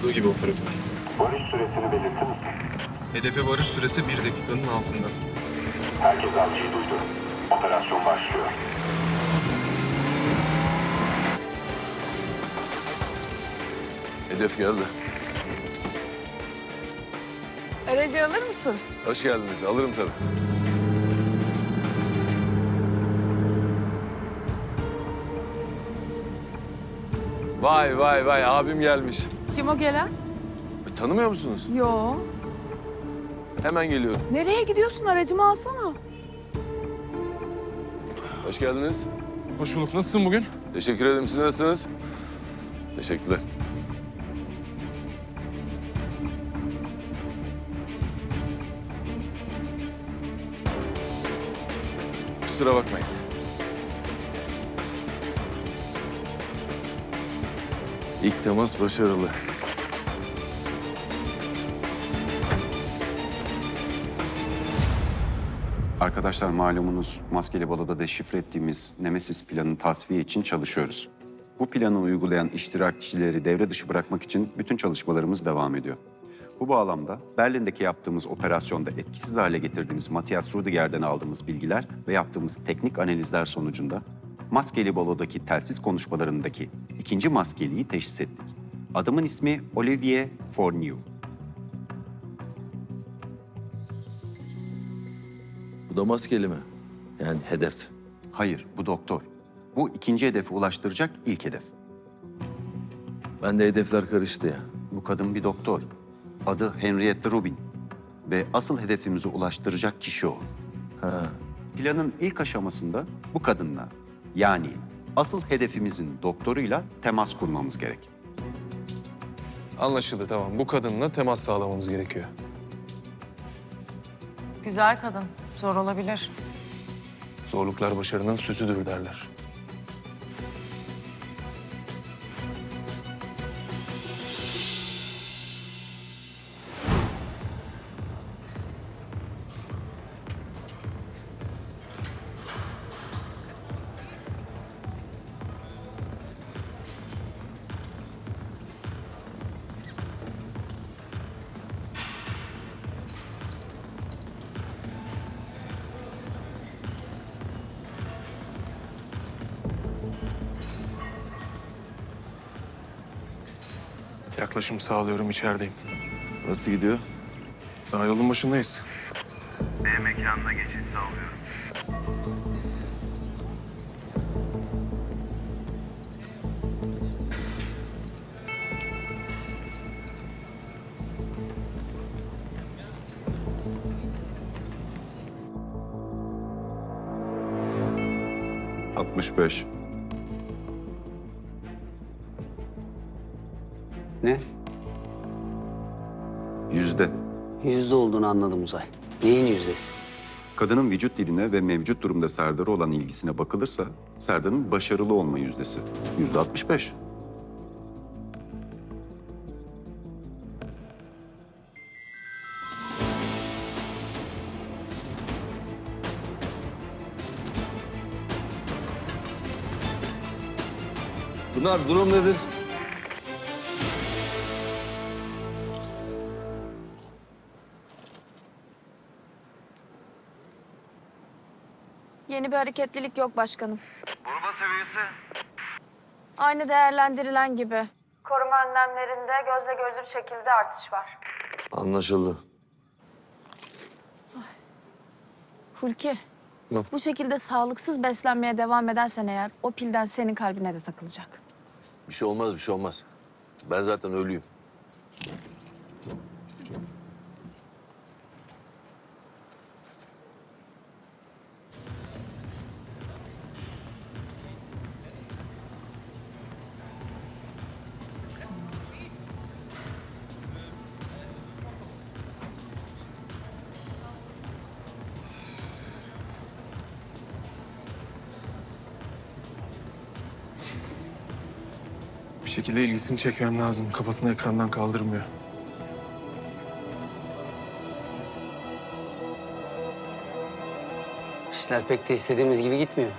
olduğu gibi operatör. Varış süresini belirtir misin? Hedefe varış süresi bir dakikanın altında. Herkes avcıyı duydu. Operasyon başlıyor. Hedef geldi. Aracı alır mısın? Hoş geldiniz. Alırım tabii. Vay vay vay abim gelmiş. Kim o gelen? E, Tanımıyor musunuz? Yo. Hemen geliyorum. Nereye gidiyorsun? Aracımı alsana. Hoş geldiniz. Hoş bulduk. Nasılsın bugün? Teşekkür ederim. Siz nasılsınız? Teşekkürler. Kusura bakmayın. İlk temas başarılı. Arkadaşlar malumunuz maskeli baloda deşifre ettiğimiz Nemesis planı tasfiye için çalışıyoruz. Bu planı uygulayan iştirakçileri devre dışı bırakmak için bütün çalışmalarımız devam ediyor. Bu bağlamda Berlin'deki yaptığımız operasyonda etkisiz hale getirdiğimiz Matthias Rudiger'den aldığımız bilgiler ve yaptığımız teknik analizler sonucunda maskeli balodaki telsiz konuşmalarındaki ikinci maskeliyi teşhis ettik. Adamın ismi Olivier Fournier. Bu da maskeli mi? Yani hedef. Hayır, bu doktor. Bu ikinci hedefe ulaştıracak ilk hedef. Ben de hedefler karıştı ya. Bu kadın bir doktor. Adı Henriette Rubin. Ve asıl hedefimize ulaştıracak kişi o. Ha. Planın ilk aşamasında bu kadınla yani asıl hedefimizin doktoruyla temas kurmamız gerek. Anlaşıldı tamam. Bu kadınla temas sağlamamız gerekiyor. Güzel kadın. Zor olabilir. Zorluklar başarının süsüdür derler. Yaklaşım sağlıyorum içerideyim. Nasıl gidiyor? Daha yolun başındayız. B mekanına geçiş sağlıyorum. — 65. Ne? Anladım Uzay. Neyin yüzdesi? Kadının vücut diline ve mevcut durumda Serdar'a olan ilgisine bakılırsa Serdar'ın başarılı olma yüzdesi. Yüzde 65. Pınar durum nedir? Hareketlilik yok başkanım. Vurma seviyesi? Aynı değerlendirilen gibi. Koruma önlemlerinde gözle görülür şekilde artış var. Anlaşıldı. Hulki, Ne? bu şekilde sağlıksız beslenmeye devam edersen eğer o pilden senin kalbine de takılacak. Bir şey olmaz, bir şey olmaz. Ben zaten ölüyüm. Şekilde ilgisini çekmem lazım. Kafasını ekrandan kaldırmıyor. İşler pek de istediğimiz gibi gitmiyor.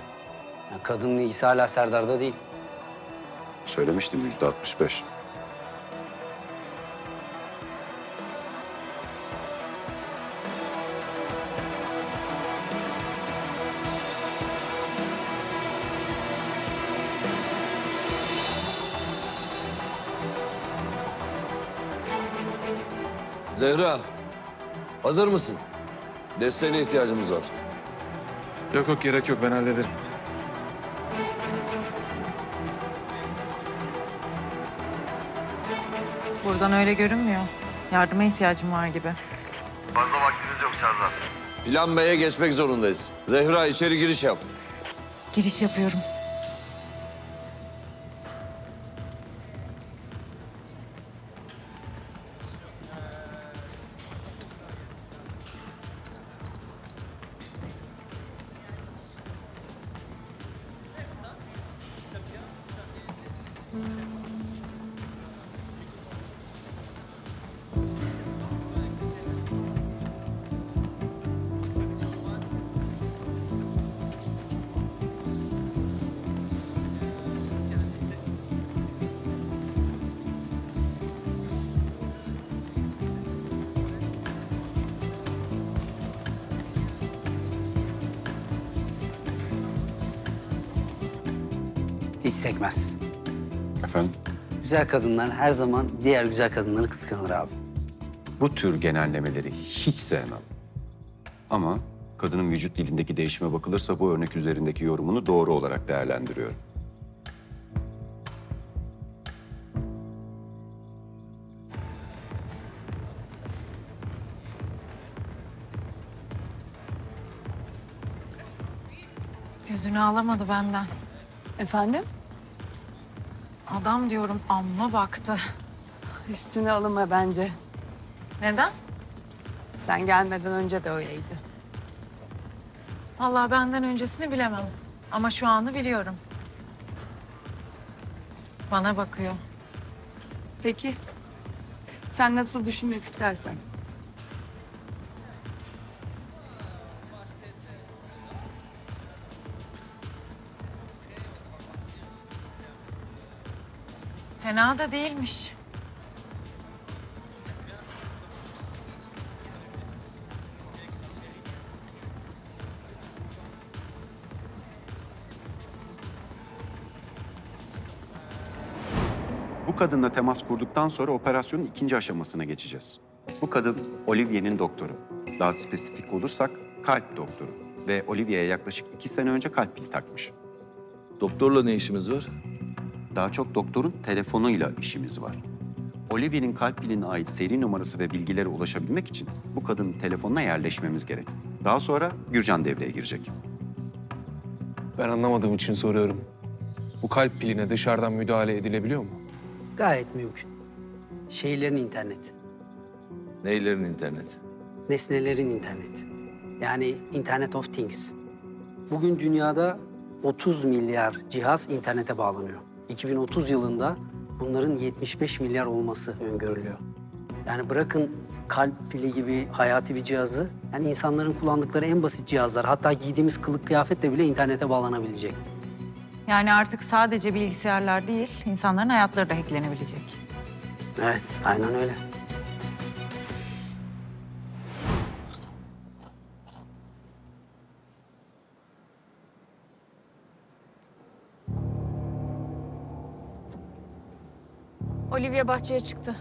Ya kadının ilgisi hala Serdar'da değil. Söylemiştim yüzde 65. Zehra, hazır mısın? Desteğine ihtiyacımız var. Yok yok gerek yok ben hallederim. Buradan öyle görünmüyor. Yardıma ihtiyacım var gibi. Plan B'ye geçmek zorundayız. Zehra içeri giriş yap. Giriş yapıyorum. Güzel kadınlar her zaman diğer güzel kadınları kıskanır abi. Bu tür genellemeleri hiç sevmem. Ama kadının vücut dilindeki değişime bakılırsa bu örnek üzerindeki yorumunu doğru olarak değerlendiriyorum. Gözünü alamadı benden. Efendim? Adam diyorum amma baktı. Üstüne alınma bence. Neden? Sen gelmeden önce de öyleydi. Vallahi benden öncesini bilemem. Ama şu anı biliyorum. Bana bakıyor. Peki. Sen nasıl düşünmek istersen. Fena da değilmiş. Bu kadınla temas kurduktan sonra operasyonun ikinci aşamasına geçeceğiz. Bu kadın Olivier'in doktoru. Daha spesifik olursak kalp doktoru. Ve Olivier'e yaklaşık iki sene önce kalp pili takmış. Doktorla ne işimiz var? Daha çok doktorun telefonuyla işimiz var. Olivier'in kalp piline ait seri numarası ve bilgilere ulaşabilmek için bu kadının telefonuna yerleşmemiz gerek. Daha sonra Gürcan devreye girecek. Ben anlamadığım için soruyorum. Bu kalp piline dışarıdan müdahale edilebiliyor mu? Gayet mümkün. Şeylerin interneti, Neylerin interneti? nesnelerin interneti. Yani Internet of Things. Bugün dünyada 30 milyar cihaz internete bağlanıyor. 2030 yılında bunların 75 milyar olması öngörülüyor. Yani bırakın kalp pili gibi hayati bir cihazı, yani insanların kullandıkları en basit cihazlar, hatta giydiğimiz kılık kıyafetle bile internete bağlanabilecek. Yani artık sadece bilgisayarlar değil, insanların hayatları da hacklenebilecek. Evet, aynen öyle. Olivia bahçeye çıktı.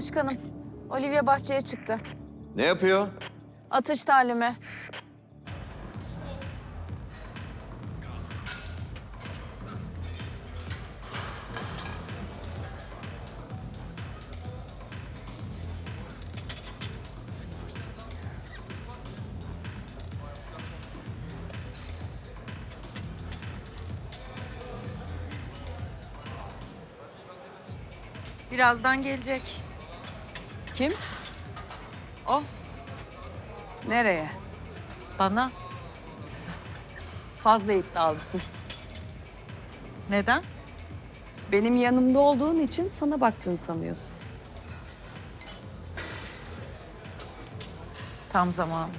Başkanım, Olivia bahçeye çıktı. Ne yapıyor? Atış talimi. Birazdan gelecek. Kim? O. Nereye? Bana. Fazla iddialısın. Neden? Benim yanımda olduğun için sana baktığını sanıyorsun. Tam zamanı.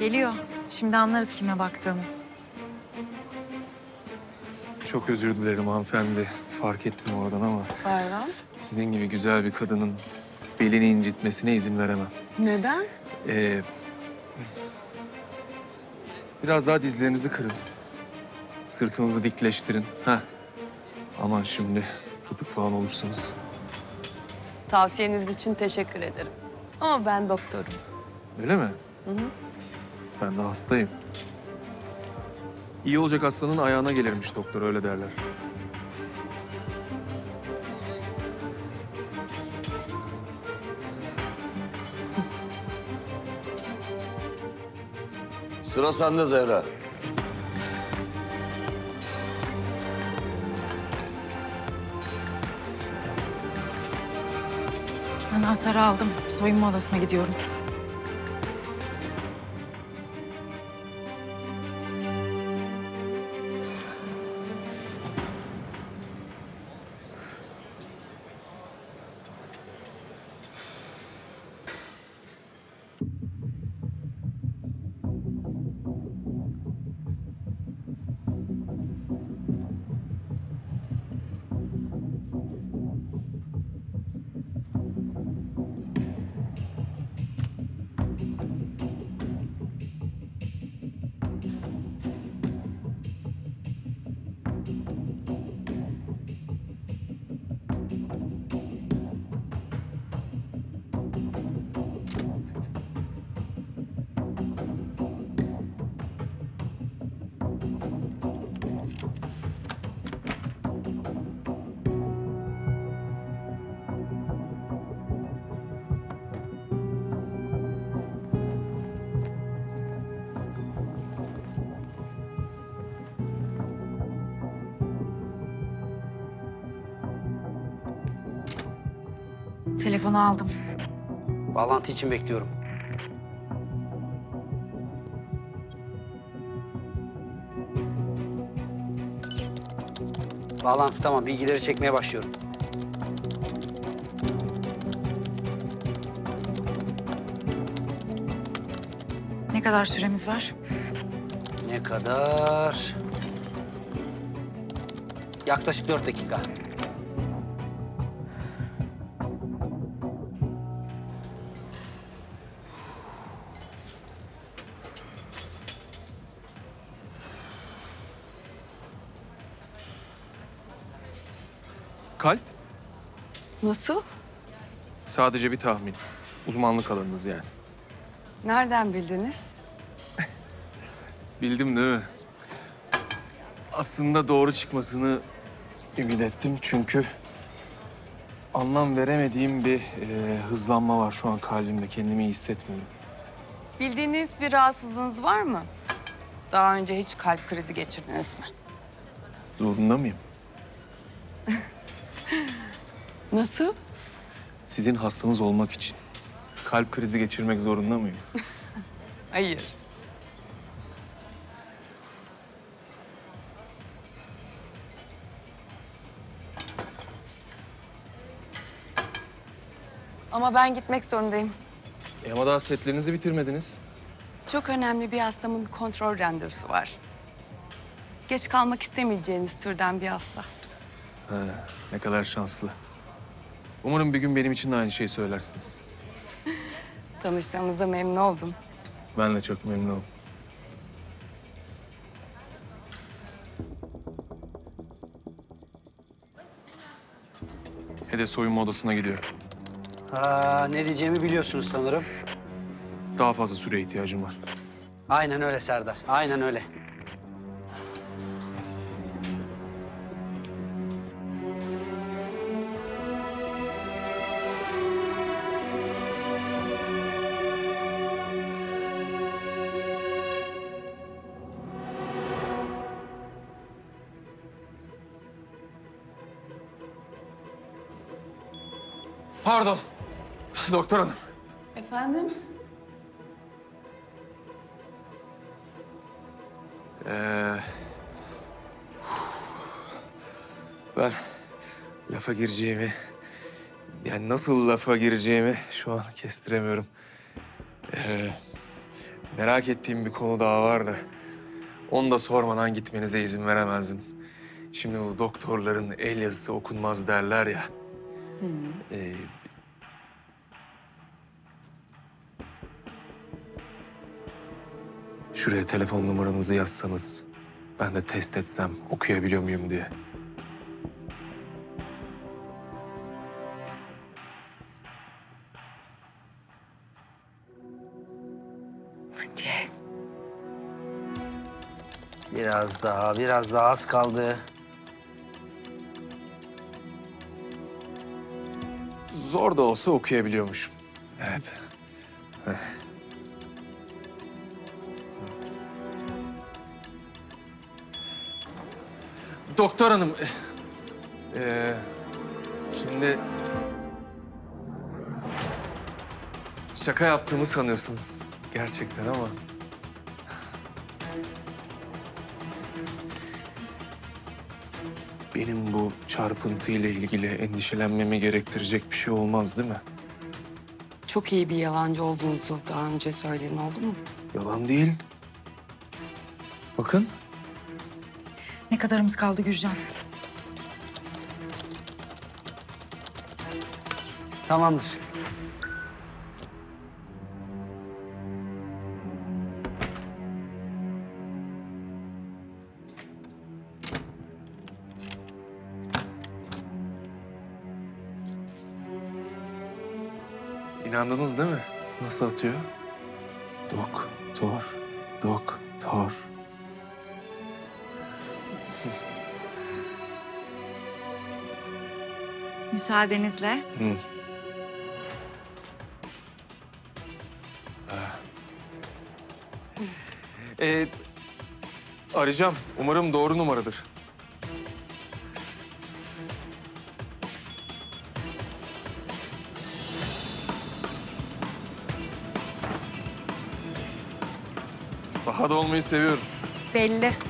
Geliyor. Şimdi anlarız kime baktığını. Çok özür dilerim hanımefendi. Fark ettim oradan ama Bayram. sizin gibi güzel bir kadının belini incitmesine izin veremem. Neden? Ee, biraz daha dizlerinizi kırın. Sırtınızı dikleştirin. Heh. Aman şimdi fıtık falan olursunuz. Tavsiyeniz için teşekkür ederim. Ama ben doktorum. Öyle mi? Hı hı. Ben de hastayım. İyi olacak hastanın ayağına gelirmiş doktor öyle derler. Sıra sende Zehra. Anahtarı aldım. Soyunma odasına gidiyorum. İçin bekliyorum. Bağlantı tamam. Bilgileri çekmeye başlıyorum. Ne kadar süremiz var? Ne kadar? Yaklaşık dört dakika. Nasıl? sadece bir tahmin. Uzmanlık alanınız yani. Nereden bildiniz? Bildim değil mi? Aslında doğru çıkmasını ümit ettim çünkü anlam veremediğim bir e, hızlanma var şu an kalbimde. Kendimi iyi hissetmiyorum. Bildiğiniz bir rahatsızlığınız var mı? Daha önce hiç kalp krizi geçirdiniz mi? Zorunda mıyım? Nasıl? Sizin hastanız olmak için kalp krizi geçirmek zorunda mıyım? Hayır. Ama ben gitmek zorundayım. E ama daha setlerinizi bitirmediniz. Çok önemli bir hastamın kontrol randevusu var. Geç kalmak istemeyeceğiniz türden bir hasta. Ha, ne kadar şanslı. Umarım bir gün benim için de aynı şeyi söylersiniz. Tanıştığımızda memnun oldum. Ben de çok memnun oldum. Hede soyunma odasına gidiyor. Ha, ne diyeceğimi biliyorsunuz sanırım. Daha fazla süre ihtiyacım var. Aynen öyle Serdar. Aynen öyle. Pardon. Doktor hanım. Efendim? Ee, ben lafa gireceğimi, yani nasıl lafa gireceğimi şu an kestiremiyorum. Ee, merak ettiğim bir konu daha var da onu da sormadan gitmenize izin veremezdim. Şimdi bu doktorların el yazısı okunmaz derler ya. Ee, Şuraya telefon numaranızı yazsanız, ben de test etsem okuyabiliyor muyum diye. Hadi. Biraz daha, biraz daha az kaldı. Zor da olsa okuyabiliyormuşum. Evet. Doktor hanım, ee, şimdi şaka yaptığımı sanıyorsunuz gerçekten ama benim bu çarpıntı ile ilgili endişelenmemi gerektirecek bir şey olmaz değil mi? Çok iyi bir yalancı olduğunuzu daha önce söyleyen oldu mu? Yalan değil. Bakın. Ne kadarımız kaldı Gürcan? Tamamdır. İnandınız değil mi? Nasıl atıyor? Müsaadenizle. Hı. Ee, arayacağım. Umarım doğru numaradır. Sahada olmayı seviyorum. Belli.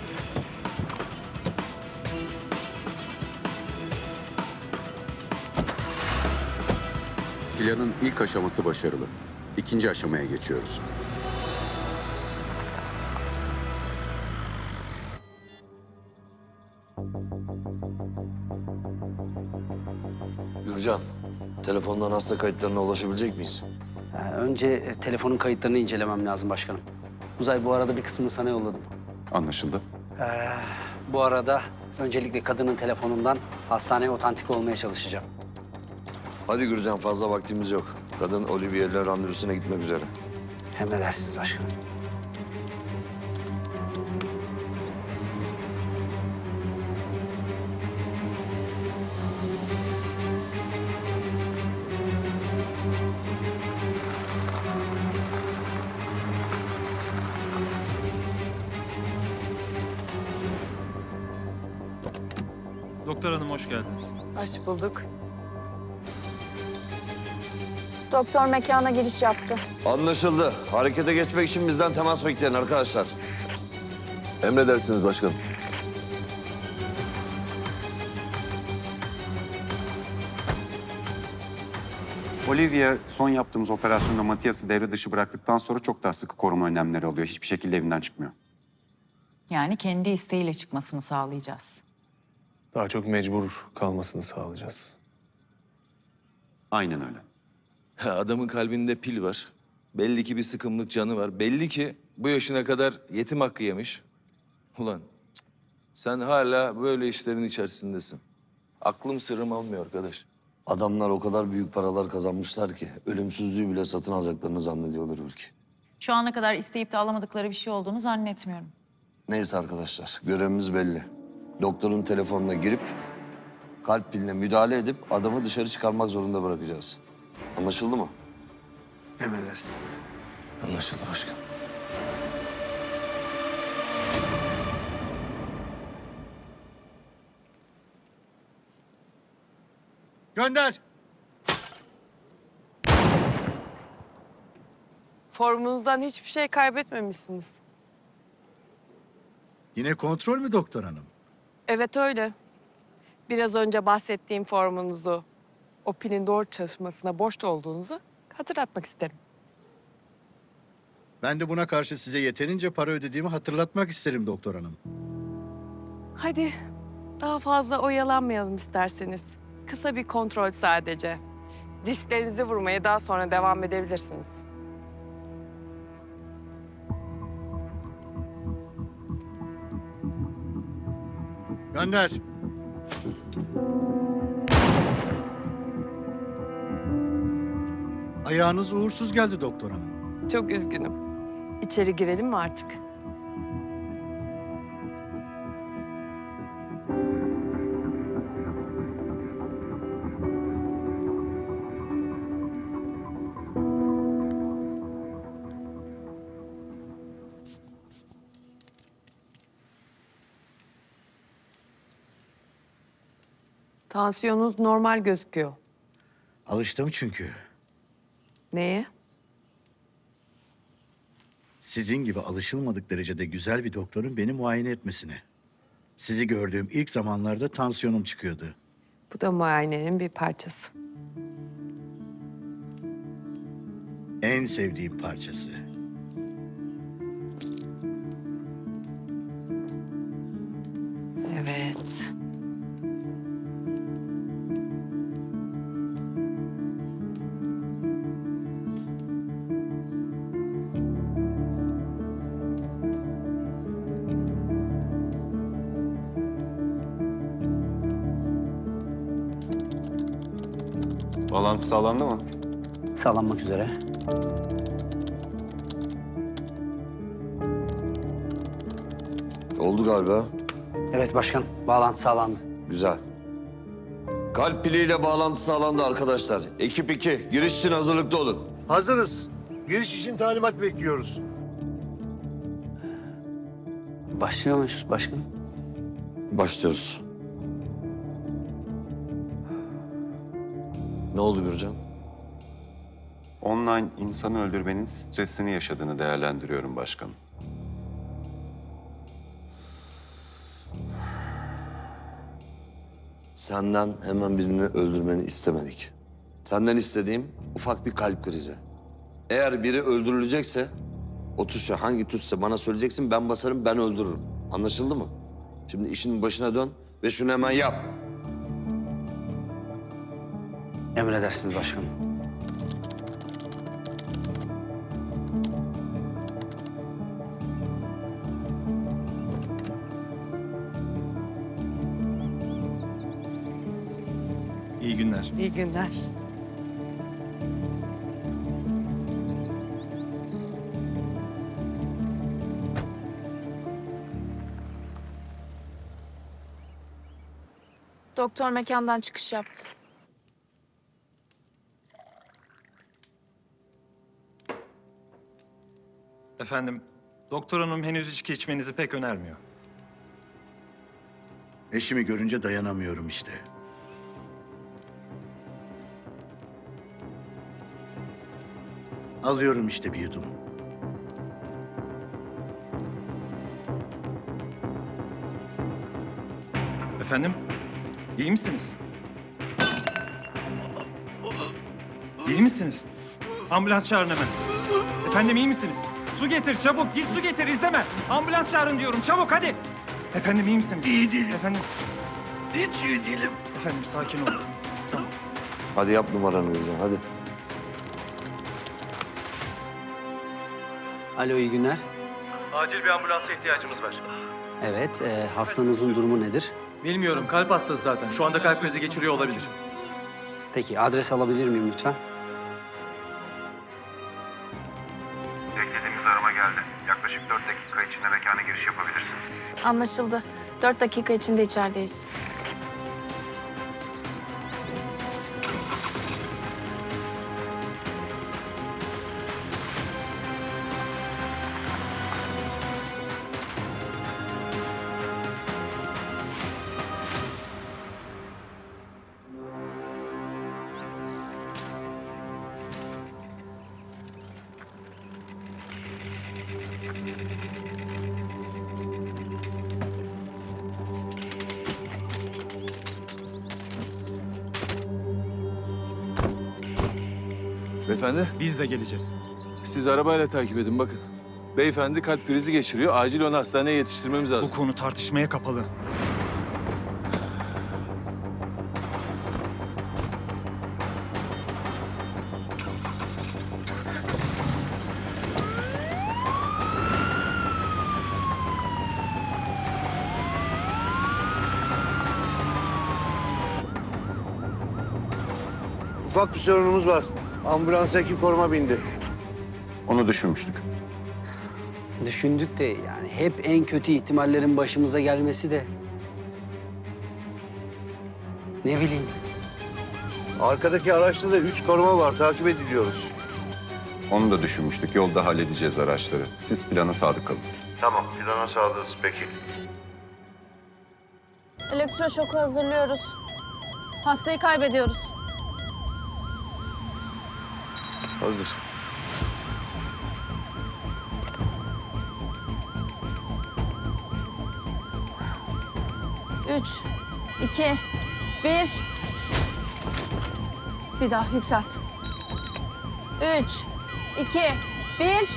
Planın ilk aşaması başarılı. İkinci aşamaya geçiyoruz. Gürcan, telefondan hasta kayıtlarına ulaşabilecek miyiz? Ha, önce e, telefonun kayıtlarını incelemem lazım başkanım. Uzay bu arada bir kısmını sana yolladım. Anlaşıldı. Bu arada öncelikle kadının telefonundan hastaneye otantik olmaya çalışacağım. Hadi Gürcan, fazla vaktimiz yok. Kadın Olivier'le randevusuna gitmek üzere. Emredersiniz başkanım. Doktor hanım hoş geldiniz. Hoş bulduk. Doktor mekana giriş yaptı. Anlaşıldı. Harekete geçmek için bizden temas bekleyin arkadaşlar. Emredersiniz başkanım. Olivia son yaptığımız operasyonda Matias'ı devre dışı bıraktıktan sonra çok daha sıkı koruma önlemleri alıyor. Hiçbir şekilde evinden çıkmıyor. Yani kendi isteğiyle çıkmasını sağlayacağız. daha çok mecbur kalmasını sağlayacağız. Aynen öyle. Adamın kalbinde pil var. Belli ki bir sıkımlık canı var. Belli ki bu yaşına kadar yetim hakkı yemiş. Ulan cık, sen hala böyle işlerin içerisindesin. Aklım sırrım almıyor arkadaş. Adamlar o kadar büyük paralar kazanmışlar ki ölümsüzlüğü bile satın alacaklarını zannediyorlar Ülke. Şu ana kadar isteyip de alamadıkları bir şey olduğunu zannetmiyorum. Neyse arkadaşlar, görevimiz belli. Doktorun telefonuna girip kalp piline müdahale edip adamı dışarı çıkarmak zorunda bırakacağız. Anlaşıldı mı? Emredersin. Anlaşıldı başkan. Gönder. Formunuzdan hiçbir şey kaybetmemişsiniz. Yine kontrol mü doktor hanım? Evet öyle. Biraz önce bahsettiğim formunuzu, o pilin doğru çalışmasına borçlu olduğunuzu hatırlatmak isterim. Ben de buna karşı size yeterince para ödediğimi hatırlatmak isterim doktor hanım. Hadi daha fazla oyalanmayalım isterseniz. Kısa bir kontrol sadece. Disklerinizi vurmaya daha sonra devam edebilirsiniz. Gönder. Ayağınız uğursuz geldi doktor hanım. Çok üzgünüm. İçeri girelim mi artık? Tansiyonunuz normal gözüküyor. Alıştım çünkü. Neye? Sizin gibi alışılmadık derecede güzel bir doktorun beni muayene etmesine. Sizi gördüğüm ilk zamanlarda tansiyonum çıkıyordu. Bu da muayenenin bir parçası. En sevdiğim parçası. Evet. Bağlantı sağlandı mı? Sağlanmak üzere. Oldu galiba. Evet başkan, bağlantı sağlandı. Güzel. Kalp piliyle bağlantı sağlandı arkadaşlar. Ekip 2, giriş için hazırlıklı olun. Hazırız. Giriş için talimat bekliyoruz. Başlıyor muyuz başkanım? Başlıyoruz. Ne oldu Gürcan? Online insanı öldürmenin stresini yaşadığını değerlendiriyorum başkanım. Senden hemen birini öldürmeni istemedik. Senden istediğim ufak bir kalp krizi. Eğer biri öldürülecekse o tuşa hangi tuşsa bana söyleyeceksin ben basarım ben öldürürüm. Anlaşıldı mı? Şimdi işin başına dön ve şunu hemen yap. Emredersiniz başkanım. İyi günler. İyi günler. Doktor mekandan çıkış yaptı. Efendim, doktor hanım henüz içki içmenizi pek önermiyor. Eşimi görünce dayanamıyorum işte. Alıyorum işte bir yudum. Efendim, iyi misiniz? İyi misiniz? Ambulans çağırın hemen. Efendim iyi misiniz? Su getir çabuk, git su getir izleme. Ambulans çağırın diyorum çabuk hadi. Efendim iyi misiniz? İyi değilim. Efendim, Hiç iyi değilim. Efendim sakin olun. Hadi yap numaranı Gülcan hadi. Alo iyi günler. Acil bir ambulansa ihtiyacımız var. Evet e, hastanızın durumu nedir? Bilmiyorum kalp hastası zaten. Şu anda kalp krizi geçiriyor olabilir. Peki adres alabilir miyim lütfen? Anlaşıldı. Dört dakika içinde içerideyiz. Biz de geleceğiz. siz arabayla takip edin bakın. Beyefendi kalp krizi geçiriyor. Acil onu hastaneye yetiştirmemiz lazım. Bu konu tartışmaya kapalı. Ufak bir sorunumuz var. Ambulansa iki koruma bindi. Onu düşünmüştük. Düşündük de yani hep en kötü ihtimallerin başımıza gelmesi de... Ne bileyim. Arkadaki araçta da üç koruma var. Takip ediliyoruz. Onu da düşünmüştük. Yolda halledeceğiz araçları. Siz plana sadık kalın. Tamam. Plana sağlığız peki. Elektroşoku hazırlıyoruz. Hastayı kaybediyoruz. Hazır. Üç, iki, bir. Bir daha yükselt. Üç, iki, bir.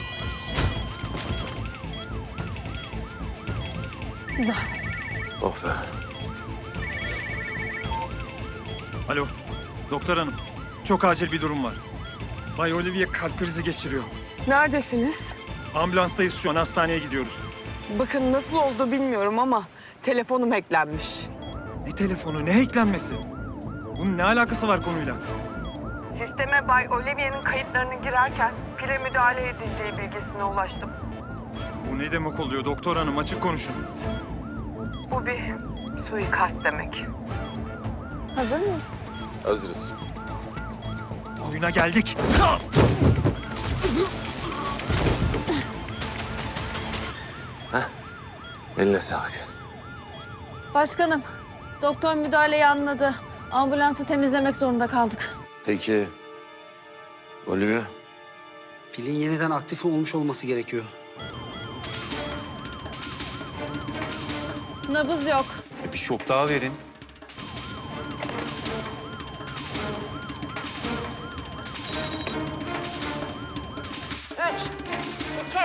Güzel. Oh be. Alo, doktor hanım. Çok acil bir durum var. Bay Olivia kalp krizi geçiriyor. Neredesiniz? Ambulanstayız şu an, hastaneye gidiyoruz. Bakın nasıl oldu bilmiyorum ama telefonum hacklenmiş. Ne telefonu, ne eklenmesi? Bunun ne alakası var konuyla? Sisteme Bay Olivia'nın kayıtlarını girerken pile müdahale edildiği bilgisine ulaştım. Bu ne demek oluyor doktor hanım, açık konuşun. Bu bir suikast demek. Hazır mıyız? Hazırız. Oyuna geldik. Eline sağlık. Başkanım, doktor müdahaleyi anladı. Ambulansı temizlemek zorunda kaldık. Peki Olivia Pilin yeniden aktif olmuş olması gerekiyor. Nabız yok. Bir şok daha verin. İki,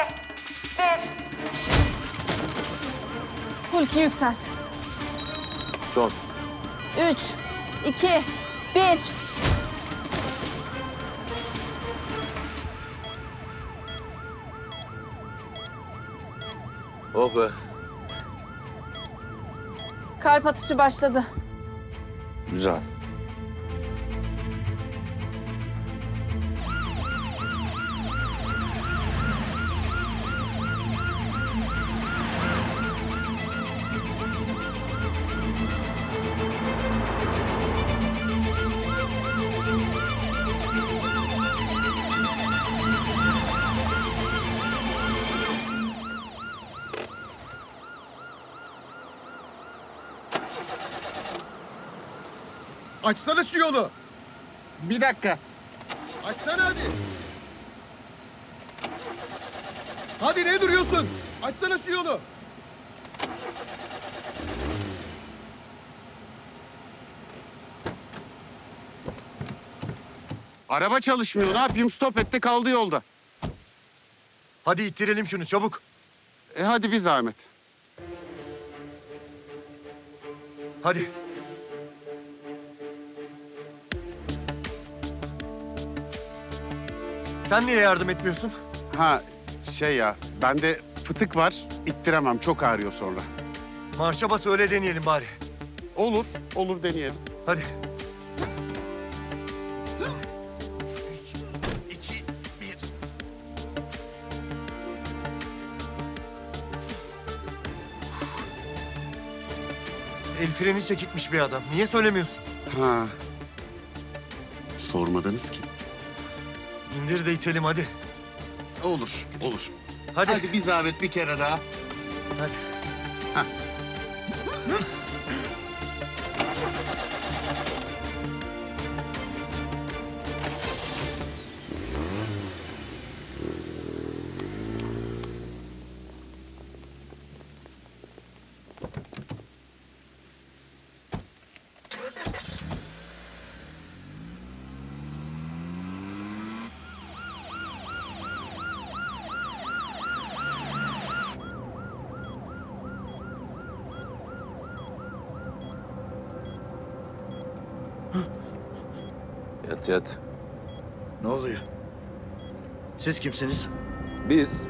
bir. Hulki yükselt. Son. Üç, iki, bir. Oh be. Kalp atışı başladı. güzel. Açsana şu yolu. Bir dakika. Açsana hadi. Hadi ne duruyorsun? Açsana şu yolu. Araba çalışmıyor. Ne yapayım? Stop etti kaldı yolda. Hadi ittirelim şunu çabuk. E hadi bir zahmet. Hadi. Sen niye yardım etmiyorsun? Ha şey ya bende fıtık var ittiremem çok ağrıyor sonra. Marşa bas öyle deneyelim bari. Olur olur deneyelim. Hadi. El freni çekikmiş bir adam. Niye söylemiyorsun? Ha. Sormadınız ki. İndir de itelim hadi. Olur olur. Hadi. Hadi bir zahmet bir kere daha. Hadi. Kimsiniz? Biz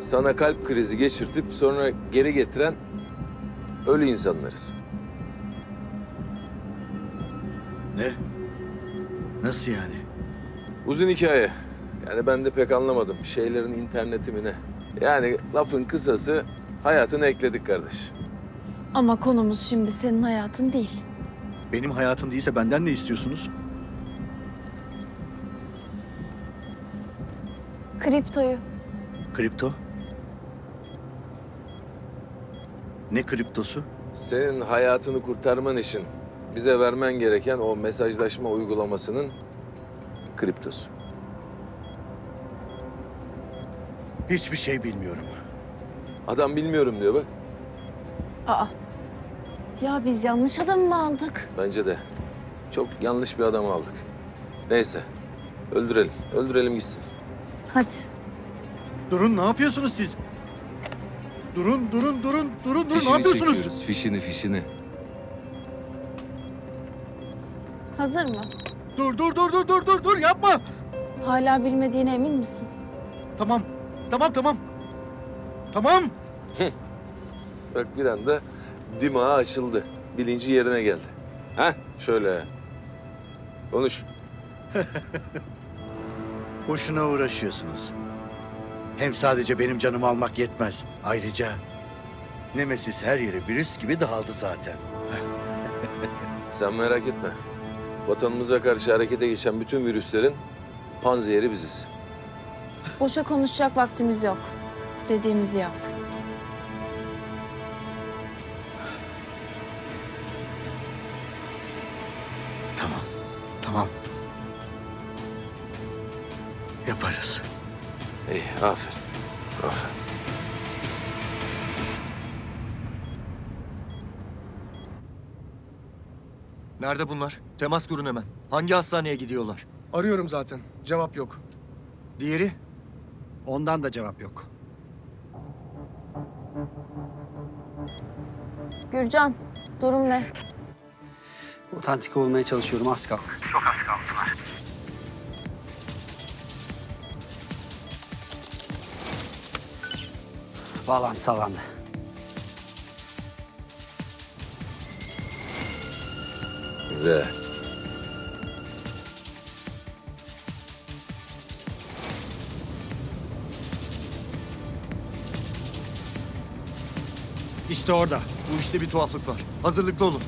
sana kalp krizi geçirtip sonra geri getiren ölü insanlarız. Ne? Nasıl yani? Uzun hikaye. Yani ben de pek anlamadım. Şeylerin interneti mi ne? Yani lafın kısası hayatını ekledik kardeş. Ama konumuz şimdi senin hayatın değil. Benim hayatım değilse benden ne istiyorsunuz? Kriptoyu. Kripto? Ne kriptosu? Senin hayatını kurtarman için bize vermen gereken o mesajlaşma uygulamasının kriptosu. Hiçbir şey bilmiyorum. Adam bilmiyorum diyor bak. Aa. Ya biz yanlış adamı mı aldık? Bence de. Çok yanlış bir adam aldık. Neyse. Öldürelim. Öldürelim gitsin. Hadi. Durun ne yapıyorsunuz siz? Durun, durun, durun, durun, durun. Ne Fişini yapıyorsunuz? çekiyoruz. Fişini, fişini. Hazır mı? Dur, dur, dur, dur, dur, dur, dur. Yapma. Hala bilmediğine emin misin? Tamam, tamam, tamam. Tamam. Bak bir anda dimağı açıldı. Bilinci yerine geldi. Ha? Şöyle. Konuş. Boşuna uğraşıyorsunuz. Hem sadece benim canımı almak yetmez. Ayrıca Nemesis her yere virüs gibi dağıldı zaten. Sen merak etme. Vatanımıza karşı harekete geçen bütün virüslerin panzehiri biziz. Boşa konuşacak vaktimiz yok. Dediğimizi yap. Aferin. Aferin. Nerede bunlar? Temas kurun hemen. Hangi hastaneye gidiyorlar? Arıyorum zaten. Cevap yok. Diğeri? Ondan da cevap yok. Gürcan, durum ne? Otantik olmaya çalışıyorum az kaldı. Çok az kaldılar. Bağlantı sağlandı. Güzel. İşte orada. Bu işte bir tuhaflık var. Hazırlıklı olun.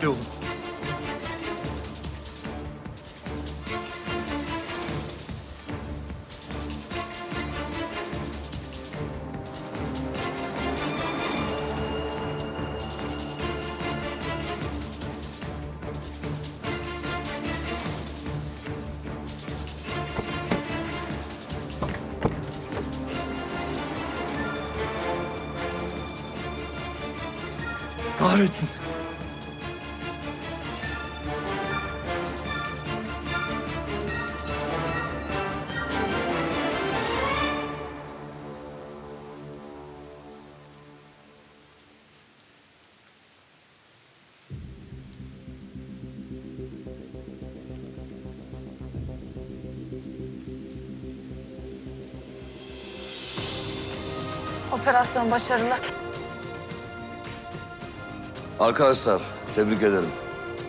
Dikkatli Operasyon başarılı. Arkadaşlar tebrik ederim.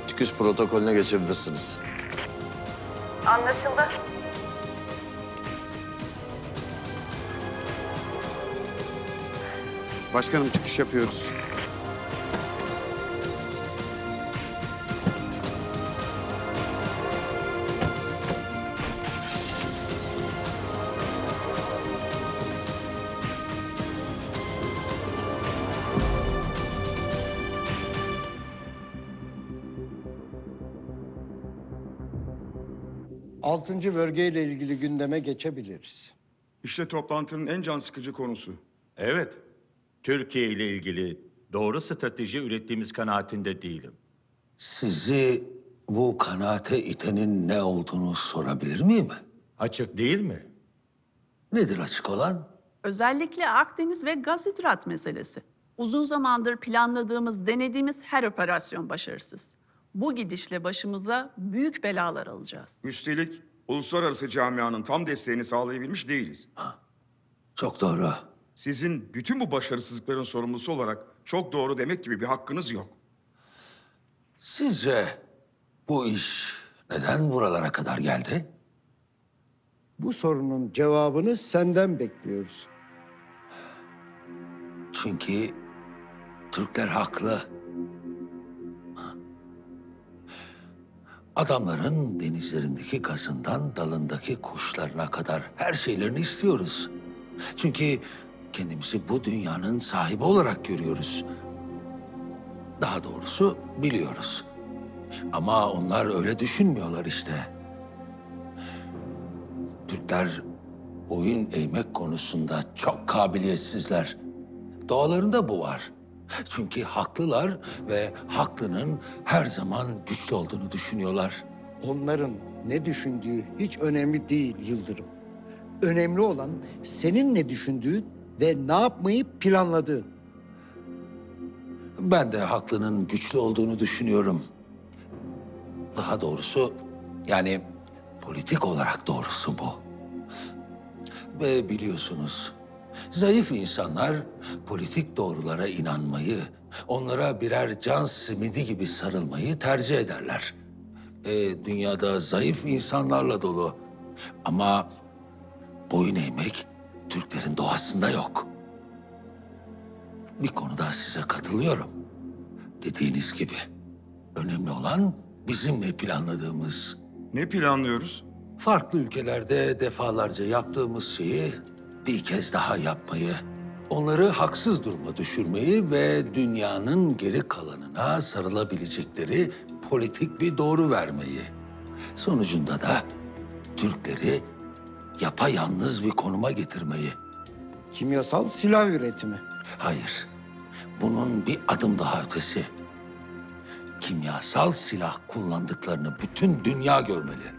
Çıkış protokolüne geçebilirsiniz. Anlaşıldı. Başkanım çıkış yapıyoruz. Altıncı bölgeyle ilgili gündeme geçebiliriz. İşte toplantının en can sıkıcı konusu. Evet. Türkiye ile ilgili doğru strateji ürettiğimiz kanaatinde değilim. Sizi bu kanaate itenin ne olduğunu sorabilir miyim? Açık değil mi? Nedir açık olan? Özellikle Akdeniz ve gaz hidrat meselesi. Uzun zamandır planladığımız, denediğimiz her operasyon başarısız. Bu gidişle başımıza büyük belalar alacağız. Üstelik uluslararası camianın tam desteğini sağlayabilmiş değiliz. Çok doğru. Sizin bütün bu başarısızlıkların sorumlusu olarak çok doğru demek gibi bir hakkınız yok. Sizce bu iş neden buralara kadar geldi? Bu sorunun cevabını senden bekliyoruz. Çünkü Türkler haklı. Adamların denizlerindeki gazından dalındaki kuşlarına kadar her şeylerini istiyoruz. Çünkü kendimizi bu dünyanın sahibi olarak görüyoruz. Daha doğrusu biliyoruz. Ama onlar öyle düşünmüyorlar işte. Türkler oyun eğmek konusunda çok kabiliyetsizler. Doğalarında bu var. Çünkü haklılar ve haklının her zaman güçlü olduğunu düşünüyorlar. Onların ne düşündüğü hiç önemli değil Yıldırım. Önemli olan senin ne düşündüğün ve ne yapmayı planladığın. Ben de haklının güçlü olduğunu düşünüyorum. Daha doğrusu yani politik olarak doğrusu bu. Ve biliyorsunuz zayıf insanlar politik doğrulara inanmayı, onlara birer can simidi gibi sarılmayı tercih ederler. E, dünyada zayıf insanlarla dolu. Ama boyun eğmek Türklerin doğasında yok. Bir konuda size katılıyorum. Dediğiniz gibi. Önemli olan bizimle planladığımız. Ne planlıyoruz? Farklı ülkelerde defalarca yaptığımız şeyi bir kez daha yapmayı, onları haksız duruma düşürmeyi ve dünyanın geri kalanına sarılabilecekleri politik bir doğru vermeyi. Sonucunda da Türkleri yapayalnız bir konuma getirmeyi. Kimyasal silah üretimi. Hayır. Bunun bir adım daha ötesi. Kimyasal silah kullandıklarını bütün dünya görmeli.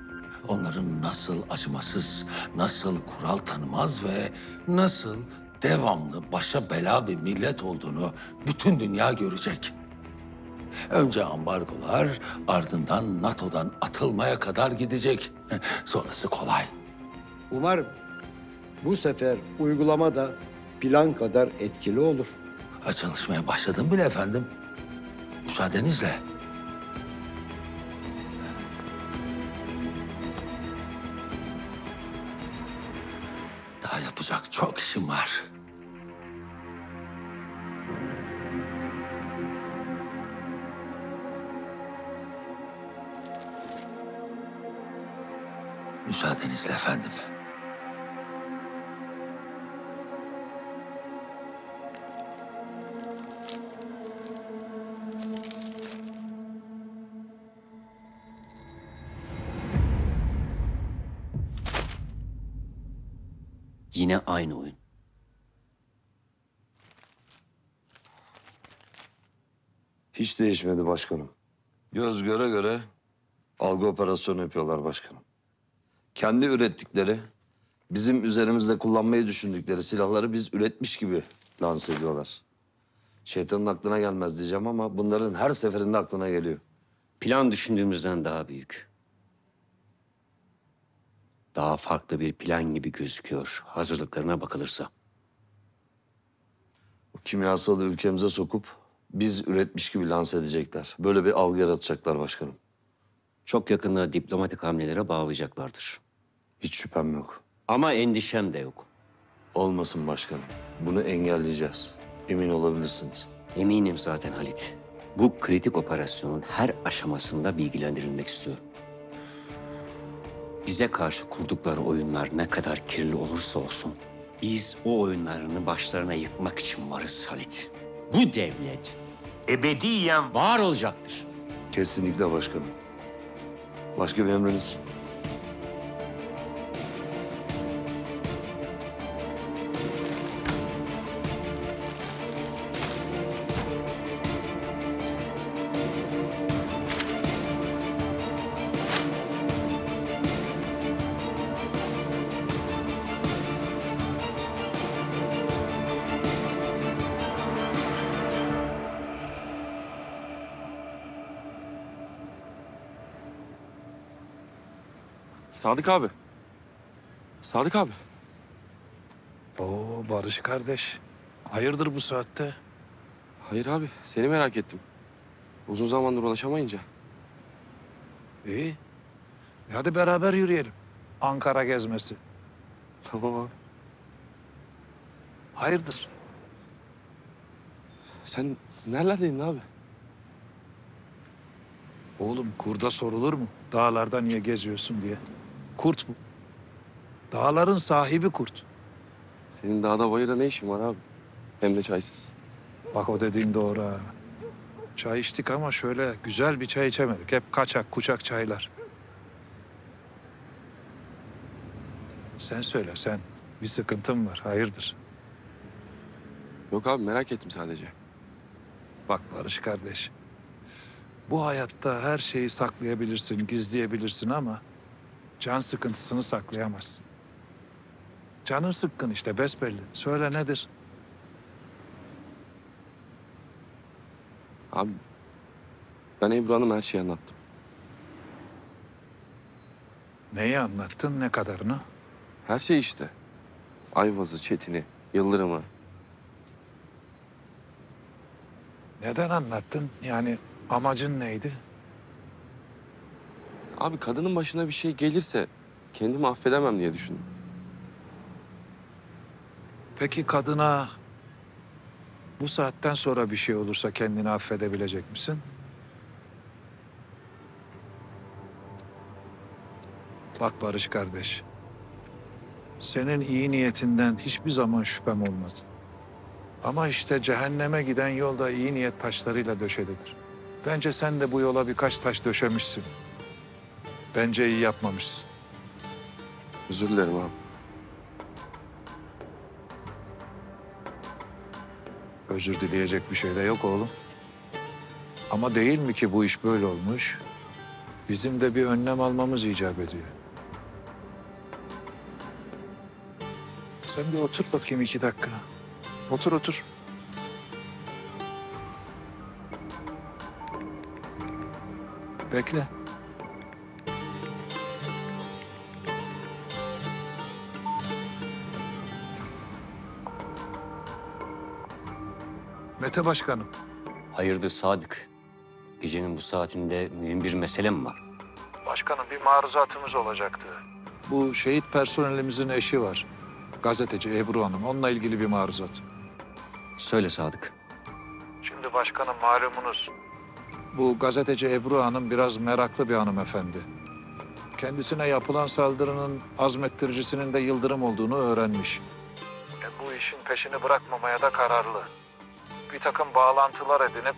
Onların nasıl acımasız, nasıl kural tanımaz ve nasıl devamlı başa bela bir millet olduğunu bütün dünya görecek. Önce ambargolar, ardından NATO'dan atılmaya kadar gidecek. Sonrası kolay. Umarım bu sefer uygulama da plan kadar etkili olur. Ha, çalışmaya başladım bile efendim. Müsaadenizle. Yapacak çok işim var. Müsaadenizle efendim. Yine aynı oyun. Hiç değişmedi başkanım. Göz göre göre algı operasyonu yapıyorlar başkanım. Kendi ürettikleri, bizim üzerimizde kullanmayı düşündükleri silahları biz üretmiş gibi lanse ediyorlar. Şeytanın aklına gelmez diyeceğim ama bunların her seferinde aklına geliyor. Plan düşündüğümüzden daha büyük. Daha farklı bir plan gibi gözüküyor hazırlıklarına bakılırsa. kimyasalı ülkemize sokup biz üretmiş gibi lanse edecekler. Böyle bir algı yaratacaklar başkanım. Çok yakında diplomatik hamlelere bağlayacaklardır. Hiç şüphem yok. Ama endişem de yok. Olmasın başkanım. Bunu engelleyeceğiz. Emin olabilirsiniz. Eminim zaten Halit. Bu kritik operasyonun her aşamasında bilgilendirilmek istiyorum. Bize karşı kurdukları oyunlar ne kadar kirli olursa olsun... ...biz o oyunlarını başlarına yıkmak için varız Halit. Bu devlet ebediyen var olacaktır. Kesinlikle başkanım. Başka bir emriniz? Sadık abi. Sadık abi. Oo Barış kardeş. Hayırdır bu saatte? Hayır abi, seni merak ettim. Uzun zamandır ulaşamayınca. İyi. E Hadi beraber yürüyelim. Ankara gezmesi. Tamam abi. Hayırdır? Sen nerelerdeydin abi? Oğlum kurda sorulur mu? Dağlarda niye geziyorsun diye. Kurt bu. Dağların sahibi kurt. Senin dağda bayırda ne işin var abi? Hem de çaysız. Bak o dediğin doğru ha. Çay içtik ama şöyle güzel bir çay içemedik. Hep kaçak kuçak çaylar. Sen söyle sen. Bir sıkıntın var. Hayırdır? Yok abi merak ettim sadece. Bak Barış kardeş. Bu hayatta her şeyi saklayabilirsin, gizleyebilirsin ama can sıkıntısını saklayamazsın. Canın sıkkın işte besbelli. Söyle nedir? Abi ben Ebru her şeyi anlattım. Neyi anlattın, ne kadarını? Her şey işte. Ayvaz'ı, Çetin'i, Yıldırım'ı. Neden anlattın? Yani amacın neydi? Abi kadının başına bir şey gelirse kendimi affedemem diye düşündüm. Peki kadına bu saatten sonra bir şey olursa kendini affedebilecek misin? Bak Barış kardeş. Senin iyi niyetinden hiçbir zaman şüphem olmadı. Ama işte cehenneme giden yolda iyi niyet taşlarıyla döşelidir. Bence sen de bu yola birkaç taş döşemişsin. Bence iyi yapmamışsın. Özür dilerim abi. Özür dileyecek bir şey de yok oğlum. Ama değil mi ki bu iş böyle olmuş? Bizim de bir önlem almamız icap ediyor. Sen bir otur bakayım iki dakika. Otur otur. Bekle. Mete Başkanım. Hayırdır Sadık? Gecenin bu saatinde mühim bir mesele mi var? Başkanım bir maruzatımız olacaktı. Bu şehit personelimizin eşi var. Gazeteci Ebru Hanım. Onunla ilgili bir maruzat. Söyle Sadık. Şimdi başkanım malumunuz. Bu gazeteci Ebru Hanım biraz meraklı bir hanımefendi. Kendisine yapılan saldırının azmettiricisinin de Yıldırım olduğunu öğrenmiş. E, bu işin peşini bırakmamaya da kararlı. Bir takım bağlantılar edinip...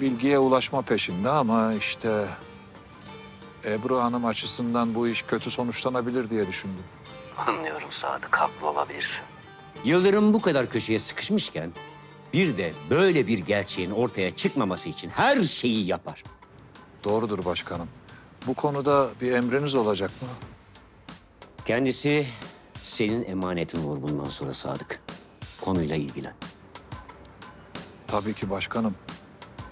Bilgiye ulaşma peşinde ama işte... Ebru Hanım açısından bu iş kötü sonuçlanabilir diye düşündüm. Anlıyorum Sadık, haklı olabilirsin. Yıldırım bu kadar köşeye sıkışmışken... ...bir de böyle bir gerçeğin ortaya çıkmaması için her şeyi yapar. Doğrudur başkanım. Bu konuda bir emriniz olacak mı? Kendisi senin emanetin olur bundan sonra Sadık. Konuyla ilgilen. Tabii ki başkanım.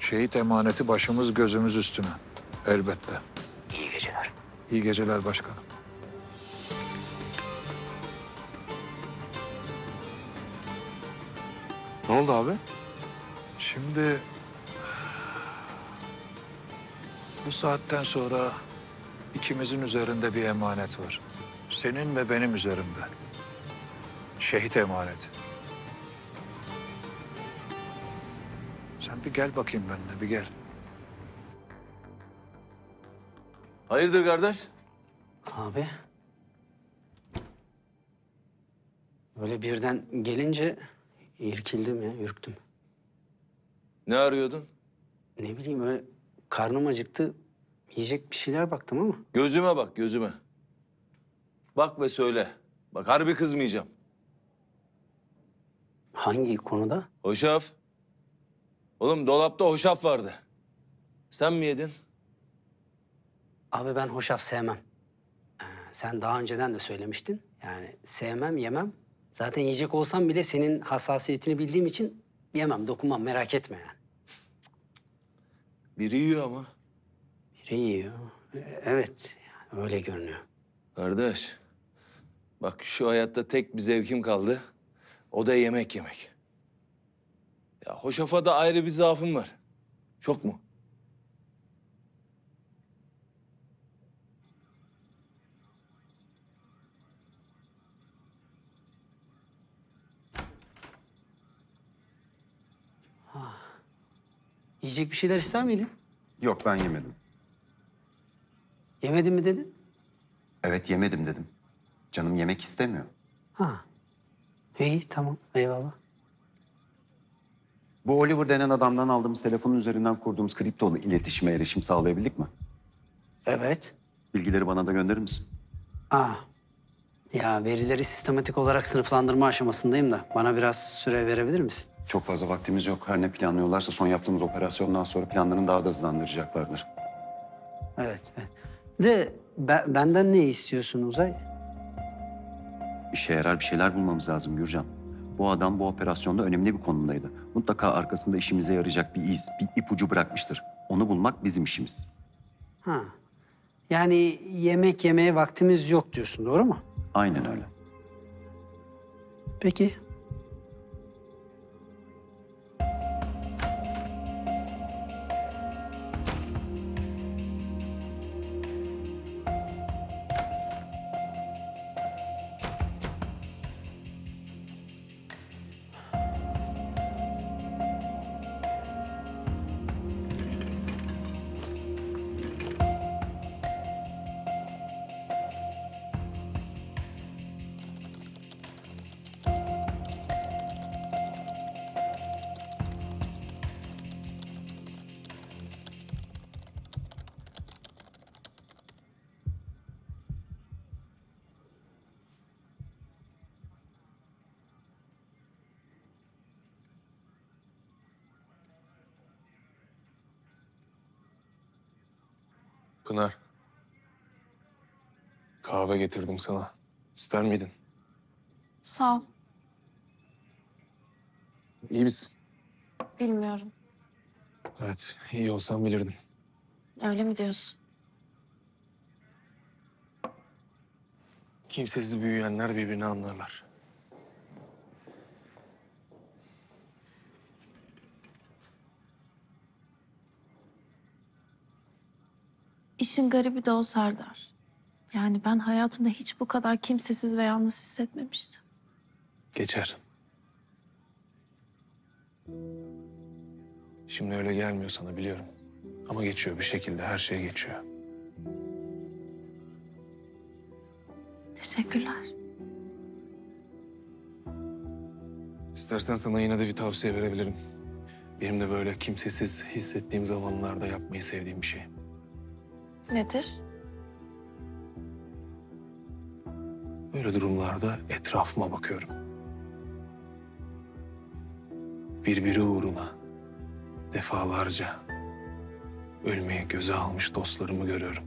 Şehit emaneti başımız gözümüz üstüne. Elbette. İyi geceler. İyi geceler başkanım. Ne oldu abi? Şimdi bu saatten sonra ikimizin üzerinde bir emanet var. Senin ve benim üzerimde. Şehit emaneti. Sen bir gel bakayım benimle, bir gel. Hayırdır kardeş? Abi. Böyle birden gelince irkildim ya, ürktüm. Ne arıyordun? Ne bileyim öyle karnım acıktı. Yiyecek bir şeyler baktım ama. Gözüme bak, gözüme. Bak ve söyle. Bak harbi kızmayacağım. Hangi konuda? Hoşaf. Oğlum dolapta hoşaf vardı. Sen mi yedin? Abi ben hoşaf sevmem. Ee, sen daha önceden de söylemiştin. Yani sevmem, yemem. Zaten yiyecek olsam bile senin hassasiyetini bildiğim için yemem, dokunmam. Merak etme yani. Biri yiyor ama. Biri yiyor. Ee, Evet, yani öyle görünüyor. Kardeş. Bak şu hayatta tek bir zevkim kaldı. O da yemek yemek. Ya hoşafa da ayrı bir zaafım var. Çok mu? Yiyecek bir şeyler ister miydin? Yok ben yemedim. Yemedin mi dedin? Evet yemedim dedim. Canım yemek istemiyor. Ha. İyi, tamam. Eyvallah. Bu Oliver denen adamdan aldığımız telefonun üzerinden kurduğumuz kriptolu iletişime erişim sağlayabildik mi? Evet. Bilgileri bana da gönderir misin? Aa. Ya verileri sistematik olarak sınıflandırma aşamasındayım da bana biraz süre verebilir misin? Çok fazla vaktimiz yok. Her ne planlıyorlarsa son yaptığımız operasyondan sonra planlarını daha da hızlandıracaklardır. Evet, evet. De be- benden ne istiyorsun Uzay? İşe yarar bir şeyler bulmamız lazım Gürcan. Bu adam bu operasyonda önemli bir konumdaydı. Mutlaka arkasında işimize yarayacak bir iz, bir ipucu bırakmıştır. Onu bulmak bizim işimiz. Ha. Yani yemek yemeye vaktimiz yok diyorsun, doğru mu? Aynen öyle. Peki. Getirdim sana. İster miydin? Sağ ol. İyi misin? Bilmiyorum. Evet, iyi olsam bilirdim. Öyle mi diyorsun? Kimsesiz büyüyenler birbirini anlarlar. İşin garibi de o Serdar. Yani ben hayatımda hiç bu kadar kimsesiz ve yalnız hissetmemiştim. Geçer. Şimdi öyle gelmiyor sana biliyorum. Ama geçiyor bir şekilde, her şey geçiyor. Teşekkürler. İstersen sana yine de bir tavsiye verebilirim. Benim de böyle kimsesiz hissettiğim zamanlarda yapmayı sevdiğim bir şey. Nedir? Böyle durumlarda etrafıma bakıyorum. Birbiri uğruna defalarca ölmeye göze almış dostlarımı görüyorum.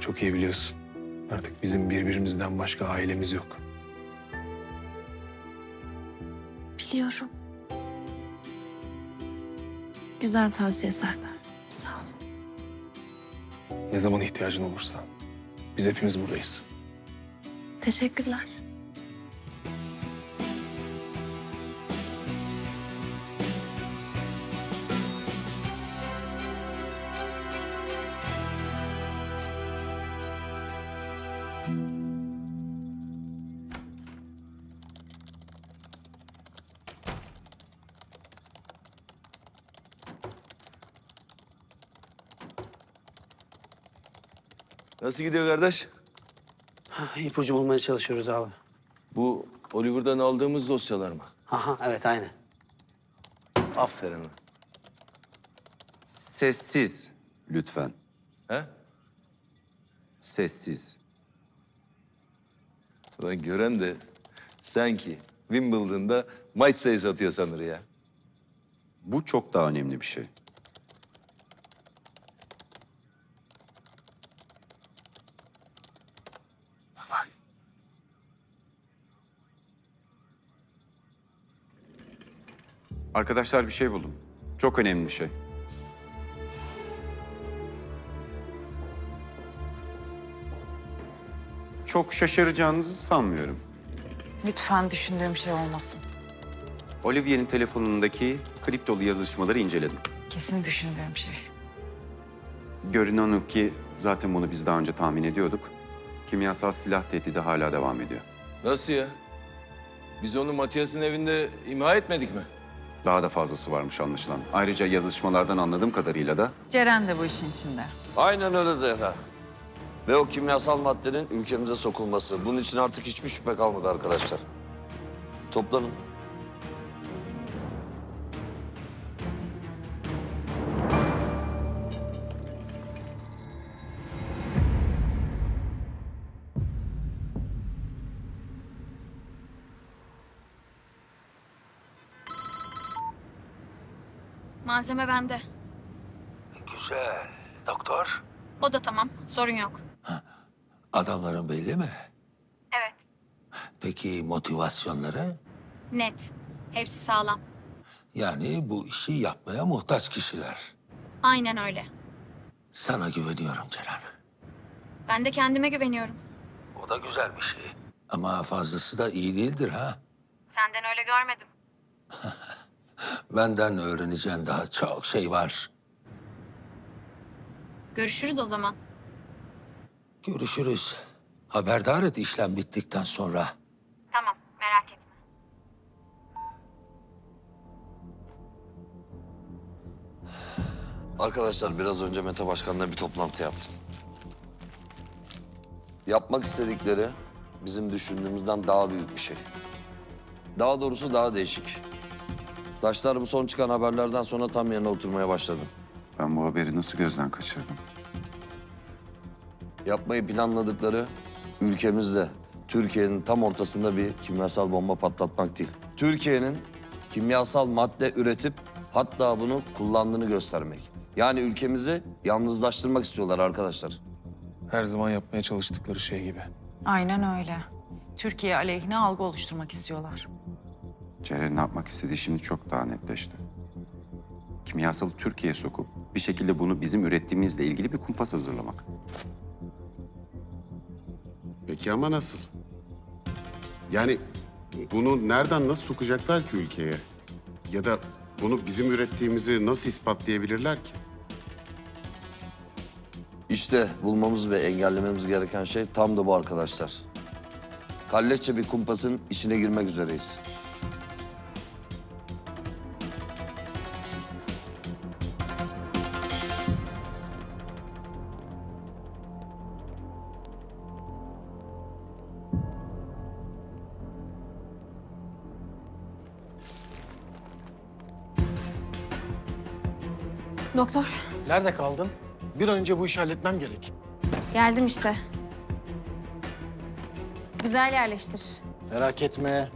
Çok iyi biliyorsun. Artık bizim birbirimizden başka ailemiz yok. Biliyorum. Güzel tavsiye Serdar. Ne zaman ihtiyacın olursa biz hepimiz buradayız. Teşekkürler. Nasıl gidiyor kardeş? İpucu bulmaya çalışıyoruz abi. Bu Oliver'dan aldığımız dosyalar mı? Aha evet aynen. Aferin lan. Sessiz lütfen. He? Sessiz. Ulan gören de sanki Wimbledon'da maç sayısı atıyor sanır ya. Bu çok daha önemli bir şey. Arkadaşlar bir şey buldum. Çok önemli bir şey. Çok şaşıracağınızı sanmıyorum. Lütfen düşündüğüm şey olmasın. Olivier'in telefonundaki kriptolu yazışmaları inceledim. Kesin düşündüğüm şey. Görünen o ki zaten bunu biz daha önce tahmin ediyorduk. Kimyasal silah tehdidi hala devam ediyor. Nasıl ya? Biz onu Matias'ın evinde imha etmedik mi? Daha da fazlası varmış anlaşılan. Ayrıca yazışmalardan anladığım kadarıyla da Ceren de bu işin içinde. Aynen öyle Zehra. Ve o kimyasal maddenin ülkemize sokulması. Bunun için artık hiçbir şüphe kalmadı arkadaşlar. Toplanın. Malzeme bende. Güzel. Doktor? O da tamam. Sorun yok. Adamların belli mi? Evet. Peki motivasyonları? Net. Hepsi sağlam. Yani bu işi yapmaya muhtaç kişiler. Aynen öyle. Sana güveniyorum Ceren. Ben de kendime güveniyorum. O da güzel bir şey. Ama fazlası da iyi değildir ha. Senden öyle görmedim. Benden öğreneceğin daha çok şey var. Görüşürüz o zaman. Görüşürüz. Haberdar et işlem bittikten sonra. Tamam. Merak etme. Arkadaşlar biraz önce Mete Başkan'la bir toplantı yaptım. Yapmak istedikleri bizim düşündüğümüzden daha büyük bir şey. Daha doğrusu daha değişik. Taşlar bu son çıkan haberlerden sonra tam yerine oturmaya başladı. Ben bu haberi nasıl gözden kaçırdım? Yapmayı planladıkları ülkemizde, Türkiye'nin tam ortasında bir kimyasal bomba patlatmak değil. Türkiye'nin kimyasal madde üretip hatta bunu kullandığını göstermek. Yani ülkemizi yalnızlaştırmak istiyorlar arkadaşlar. Her zaman yapmaya çalıştıkları şey gibi. Aynen öyle. Türkiye aleyhine algı oluşturmak istiyorlar. Ceren'in ne yapmak istediği şimdi çok daha netleşti. Kimyasalı Türkiye'ye sokup bir şekilde bunu bizim ürettiğimizle ilgili bir kumpas hazırlamak. Peki ama nasıl? Yani bunu nereden nasıl sokacaklar ki ülkeye? Ya da bunu bizim ürettiğimizi nasıl ispatlayabilirler ki? İşte bulmamız ve engellememiz gereken şey tam da bu arkadaşlar. Kalleççe bir kumpasın içine girmek üzereyiz. Nerede kaldın? Bir an önce bu işi halletmem gerek. geldim işte. Güzel yerleştir. Merak etme.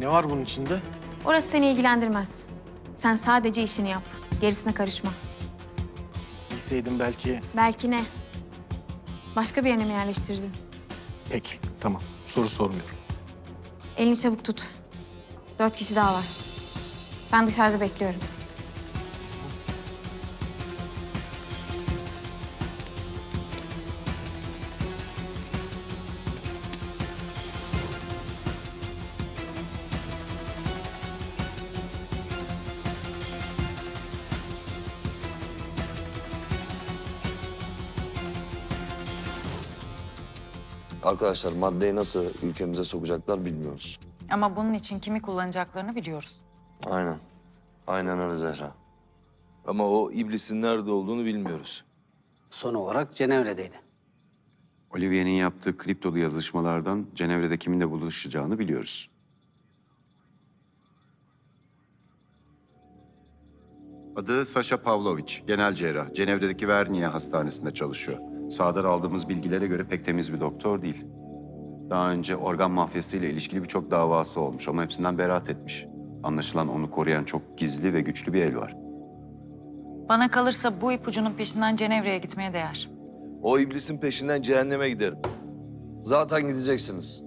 Ne var bunun içinde? Orası seni ilgilendirmez. Sen sadece işini yap. Gerisine karışma. Bilseydim belki... Belki ne? Başka bir yerine mi yerleştirdin? Peki, tamam. Soru sormuyorum. Elini çabuk tut. Dört kişi daha var. Ben dışarıda bekliyorum. Arkadaşlar maddeyi nasıl ülkemize sokacaklar bilmiyoruz. Ama bunun için kimi kullanacaklarını biliyoruz. Aynen. Aynen öyle Zehra. Ama o iblisin nerede olduğunu bilmiyoruz. Son olarak Cenevre'deydi. Olivier'in yaptığı kriptolu yazışmalardan Cenevre'de kiminle buluşacağını biliyoruz. Adı Sasha Pavlovich, genel cerrah. Cenevre'deki Verniye Hastanesi'nde çalışıyor. Sağdan aldığımız bilgilere göre pek temiz bir doktor değil. Daha önce organ mafyasıyla ilişkili birçok davası olmuş ama hepsinden beraat etmiş. Anlaşılan onu koruyan çok gizli ve güçlü bir el var. Bana kalırsa bu ipucunun peşinden Cenevre'ye gitmeye değer. O iblisin peşinden cehenneme giderim. Zaten gideceksiniz.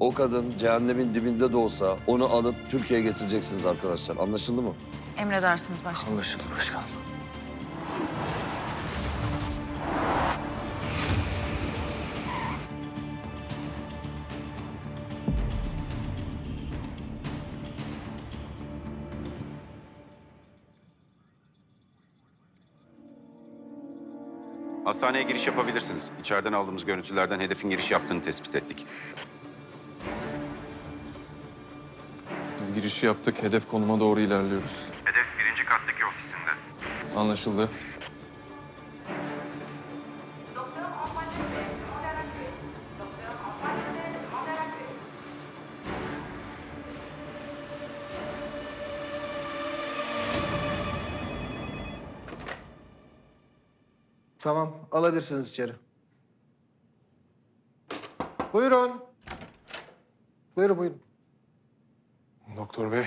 O kadın cehennemin dibinde de olsa onu alıp Türkiye'ye getireceksiniz arkadaşlar. Anlaşıldı mı? Emredersiniz başkanım. Anlaşıldı başkanım. Hastaneye giriş yapabilirsiniz. İçeriden aldığımız görüntülerden hedefin giriş yaptığını tespit ettik. Biz girişi yaptık. Hedef konuma doğru ilerliyoruz. Hedef birinci kattaki ofisinde. Anlaşıldı. Tamam, alabilirsiniz içeri. Buyurun. Buyurun, buyurun. Doktor bey.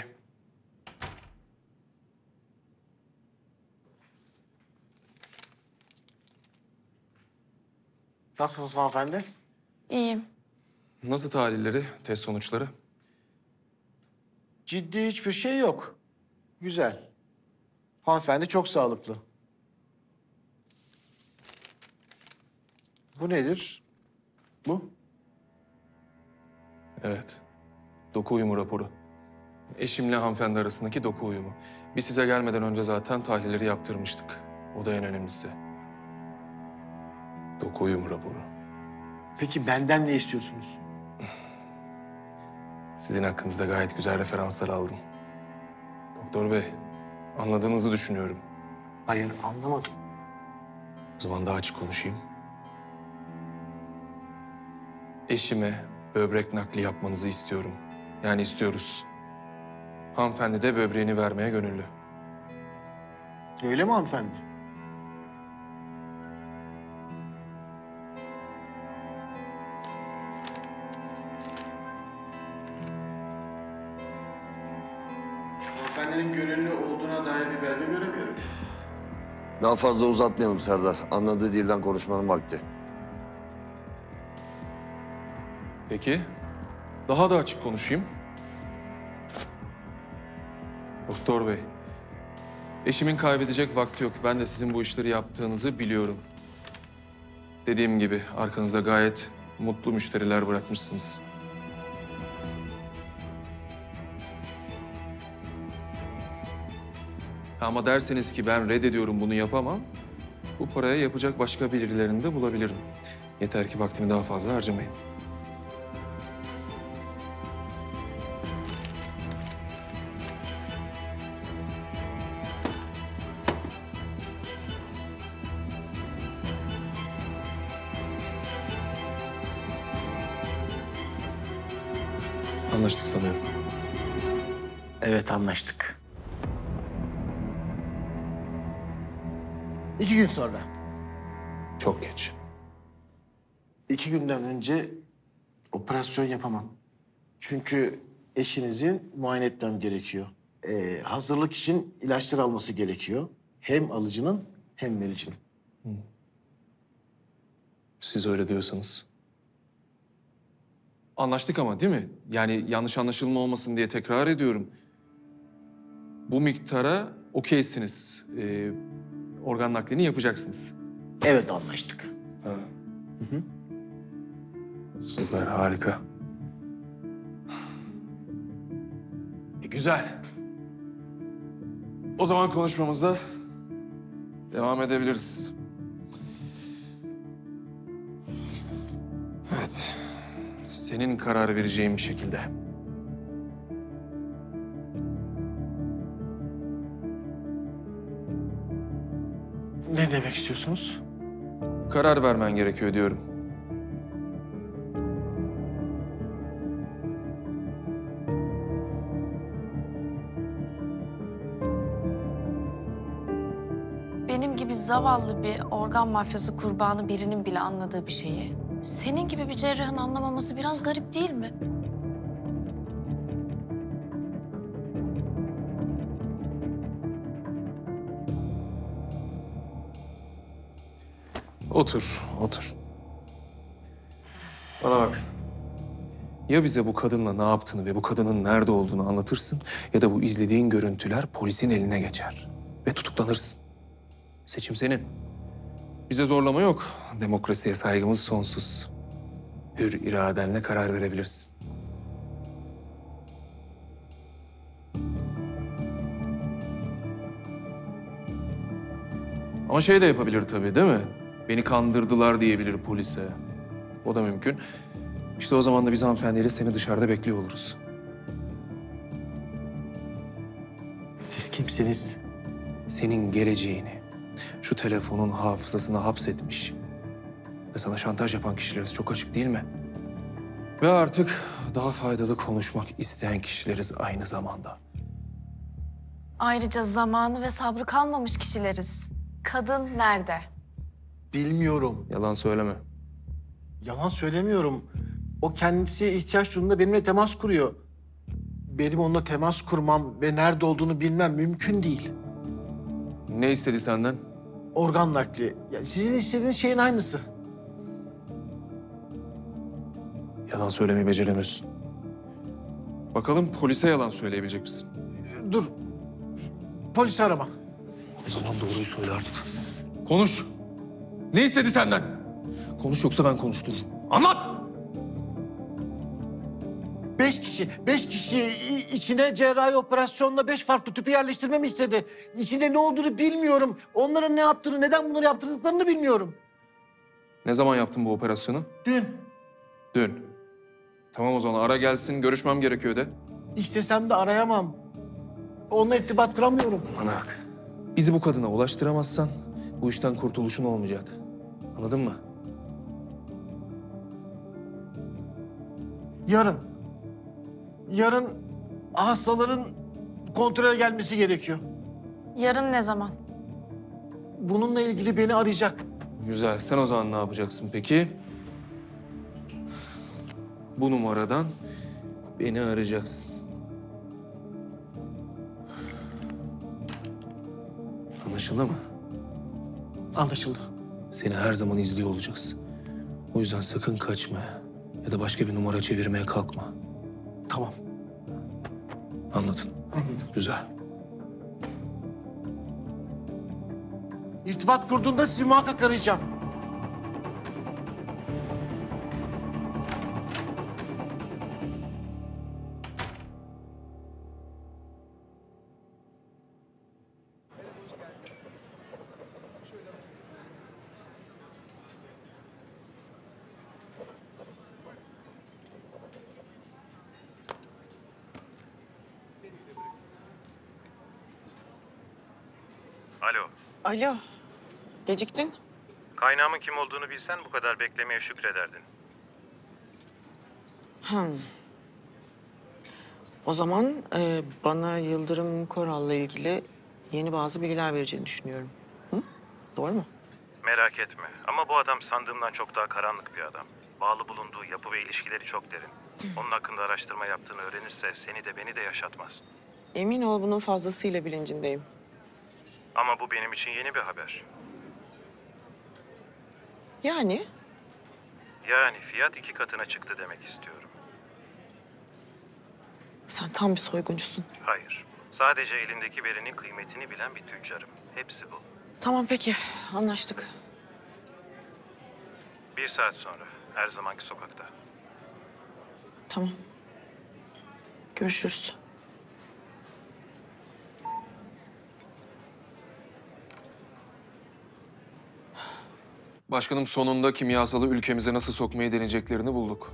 Nasılsınız hanımefendi? İyiyim. Nasıl tahlilleri, test sonuçları? Ciddi hiçbir şey yok. Güzel. Hanımefendi çok sağlıklı. Bu nedir? Bu? Evet. Doku uyumu raporu. Eşimle hanımefendi arasındaki doku uyumu. Biz size gelmeden önce zaten tahlilleri yaptırmıştık. O da en önemlisi. Doku uyumu raporu. Peki benden ne istiyorsunuz? Sizin hakkınızda gayet güzel referanslar aldım. Doktor bey, anladığınızı düşünüyorum. Hayır, anlamadım. O zaman daha açık konuşayım. Eşime böbrek nakli yapmanızı istiyorum. Yani istiyoruz. Hanımefendi de böbreğini vermeye gönüllü. Öyle mi hanımefendi? Hanımefendinin gönüllü olduğuna dair bir belge göremiyorum. Daha fazla uzatmayalım Serdar. Anladığı dilden konuşmanın vakti. Peki, daha da açık konuşayım. Doktor bey, eşimin kaybedecek vakti yok. Ben de sizin bu işleri yaptığınızı biliyorum. Dediğim gibi arkanızda gayet mutlu müşteriler bırakmışsınız. Ama derseniz ki ben reddediyorum bunu yapamam. Bu paraya yapacak başka birilerini de bulabilirim. Yeter ki vaktimi daha fazla harcamayın. İki günden önce operasyon yapamam. Çünkü eşinizin muayene etmem gerekiyor. Ee, hazırlık için ilaçlar alması gerekiyor. Hem alıcının hem vericinin. Siz öyle diyorsanız. Anlaştık ama değil mi? Yani yanlış anlaşılma olmasın diye tekrar ediyorum. Bu miktara okeysiniz. Ee, organ naklini yapacaksınız. Evet anlaştık. Ha. Süper, harika. E, güzel. O zaman konuşmamıza devam edebiliriz. Evet, senin karar vereceğin bir şekilde. Ne demek istiyorsunuz? Karar vermen gerekiyor diyorum. Zavallı bir organ mafyası kurbanı birinin bile anladığı bir şeyi... ...senin gibi bir cerrahın anlamaması biraz garip değil mi? Otur, otur. Bana bak. Ya bize bu kadınla ne yaptığını ve bu kadının nerede olduğunu anlatırsın... ...ya da bu izlediğin görüntüler polisin eline geçer. Ve tutuklanırsın. Seçim senin. Bize zorlama yok. Demokrasiye saygımız sonsuz. Hür iradenle karar verebilirsin. Ama şey de yapabilir tabii değil mi? Beni kandırdılar diyebilir polise. O da mümkün. İşte o zaman da biz hanımefendiyle seni dışarıda bekliyor oluruz. Siz kimsiniz? Senin geleceğini, şu telefonun hafızasına hapsetmiş ve sana şantaj yapan kişileriz. Çok açık değil mi? Ve artık daha faydalı konuşmak isteyen kişileriz aynı zamanda. Ayrıca zamanı ve sabrı kalmamış kişileriz. Kadın nerede? Bilmiyorum. Yalan söyleme. Yalan söylemiyorum. O kendisi ihtiyaç durumunda benimle temas kuruyor. Benim onunla temas kurmam ve nerede olduğunu bilmem mümkün değil. Ne istedi senden? Organ nakli. Ya sizin istediğiniz şeyin aynısı. Yalan söylemeyi beceremiyorsun. Bakalım polise yalan söyleyebilecek misin? Dur. Polisi arama. O zaman doğruyu söyle artık. Konuş. Ne istedi senden? Konuş yoksa ben konuştururum. Anlat! Beş kişi, beş kişi içine cerrahi operasyonla beş farklı tüpü yerleştirmemi istedi. İçinde ne olduğunu bilmiyorum. Onların ne yaptığını, neden bunları yaptırdıklarını da bilmiyorum. Ne zaman yaptın bu operasyonu? Dün Dün. Tamam o zaman ara gelsin. Görüşmem gerekiyor de. istesem de arayamam. Onunla irtibat kuramıyorum. Bana bak. Bizi bu kadına ulaştıramazsan bu işten kurtuluşun olmayacak. Anladın mı? Yarın. Yarın hastaların kontrole gelmesi gerekiyor. Yarın ne zaman? Bununla ilgili beni arayacak. Güzel. Sen o zaman ne yapacaksın peki? Bu numaradan beni arayacaksın. Anlaşıldı mı? Anlaşıldı. Seni her zaman izliyor olacağız. O yüzden sakın kaçma. Ya da başka bir numara çevirmeye kalkma. Tamam. Anladın. Güzel. İrtibat kurduğunda sizi muhakkak arayacağım. Alo. Geciktin. Kaynağımın kim olduğunu bilsen bu kadar beklemeye şükrederdin. Hmm. O zaman e, bana Yıldırım Koral'la ilgili yeni bazı bilgiler vereceğini düşünüyorum. Hı? Doğru mu? Merak etme ama bu adam sandığımdan çok daha karanlık bir adam. Bağlı bulunduğu yapı ve ilişkileri çok derin. Onun hakkında araştırma yaptığını öğrenirse seni de beni de yaşatmaz. Emin ol bunun fazlasıyla bilincindeyim. Ama bu benim için yeni bir haber. Yani Yani fiyat iki katına çıktı demek istiyorum. sen tam bir soyguncusun. Hayır. Sadece elindeki verinin kıymetini bilen bir tüccarım. Hepsi bu. Tamam peki anlaştık. Bir saat sonra her zamanki sokakta. Tamam. Görüşürüz. Başkanım sonunda kimyasalı ülkemize nasıl sokmayı deneyeceklerini bulduk.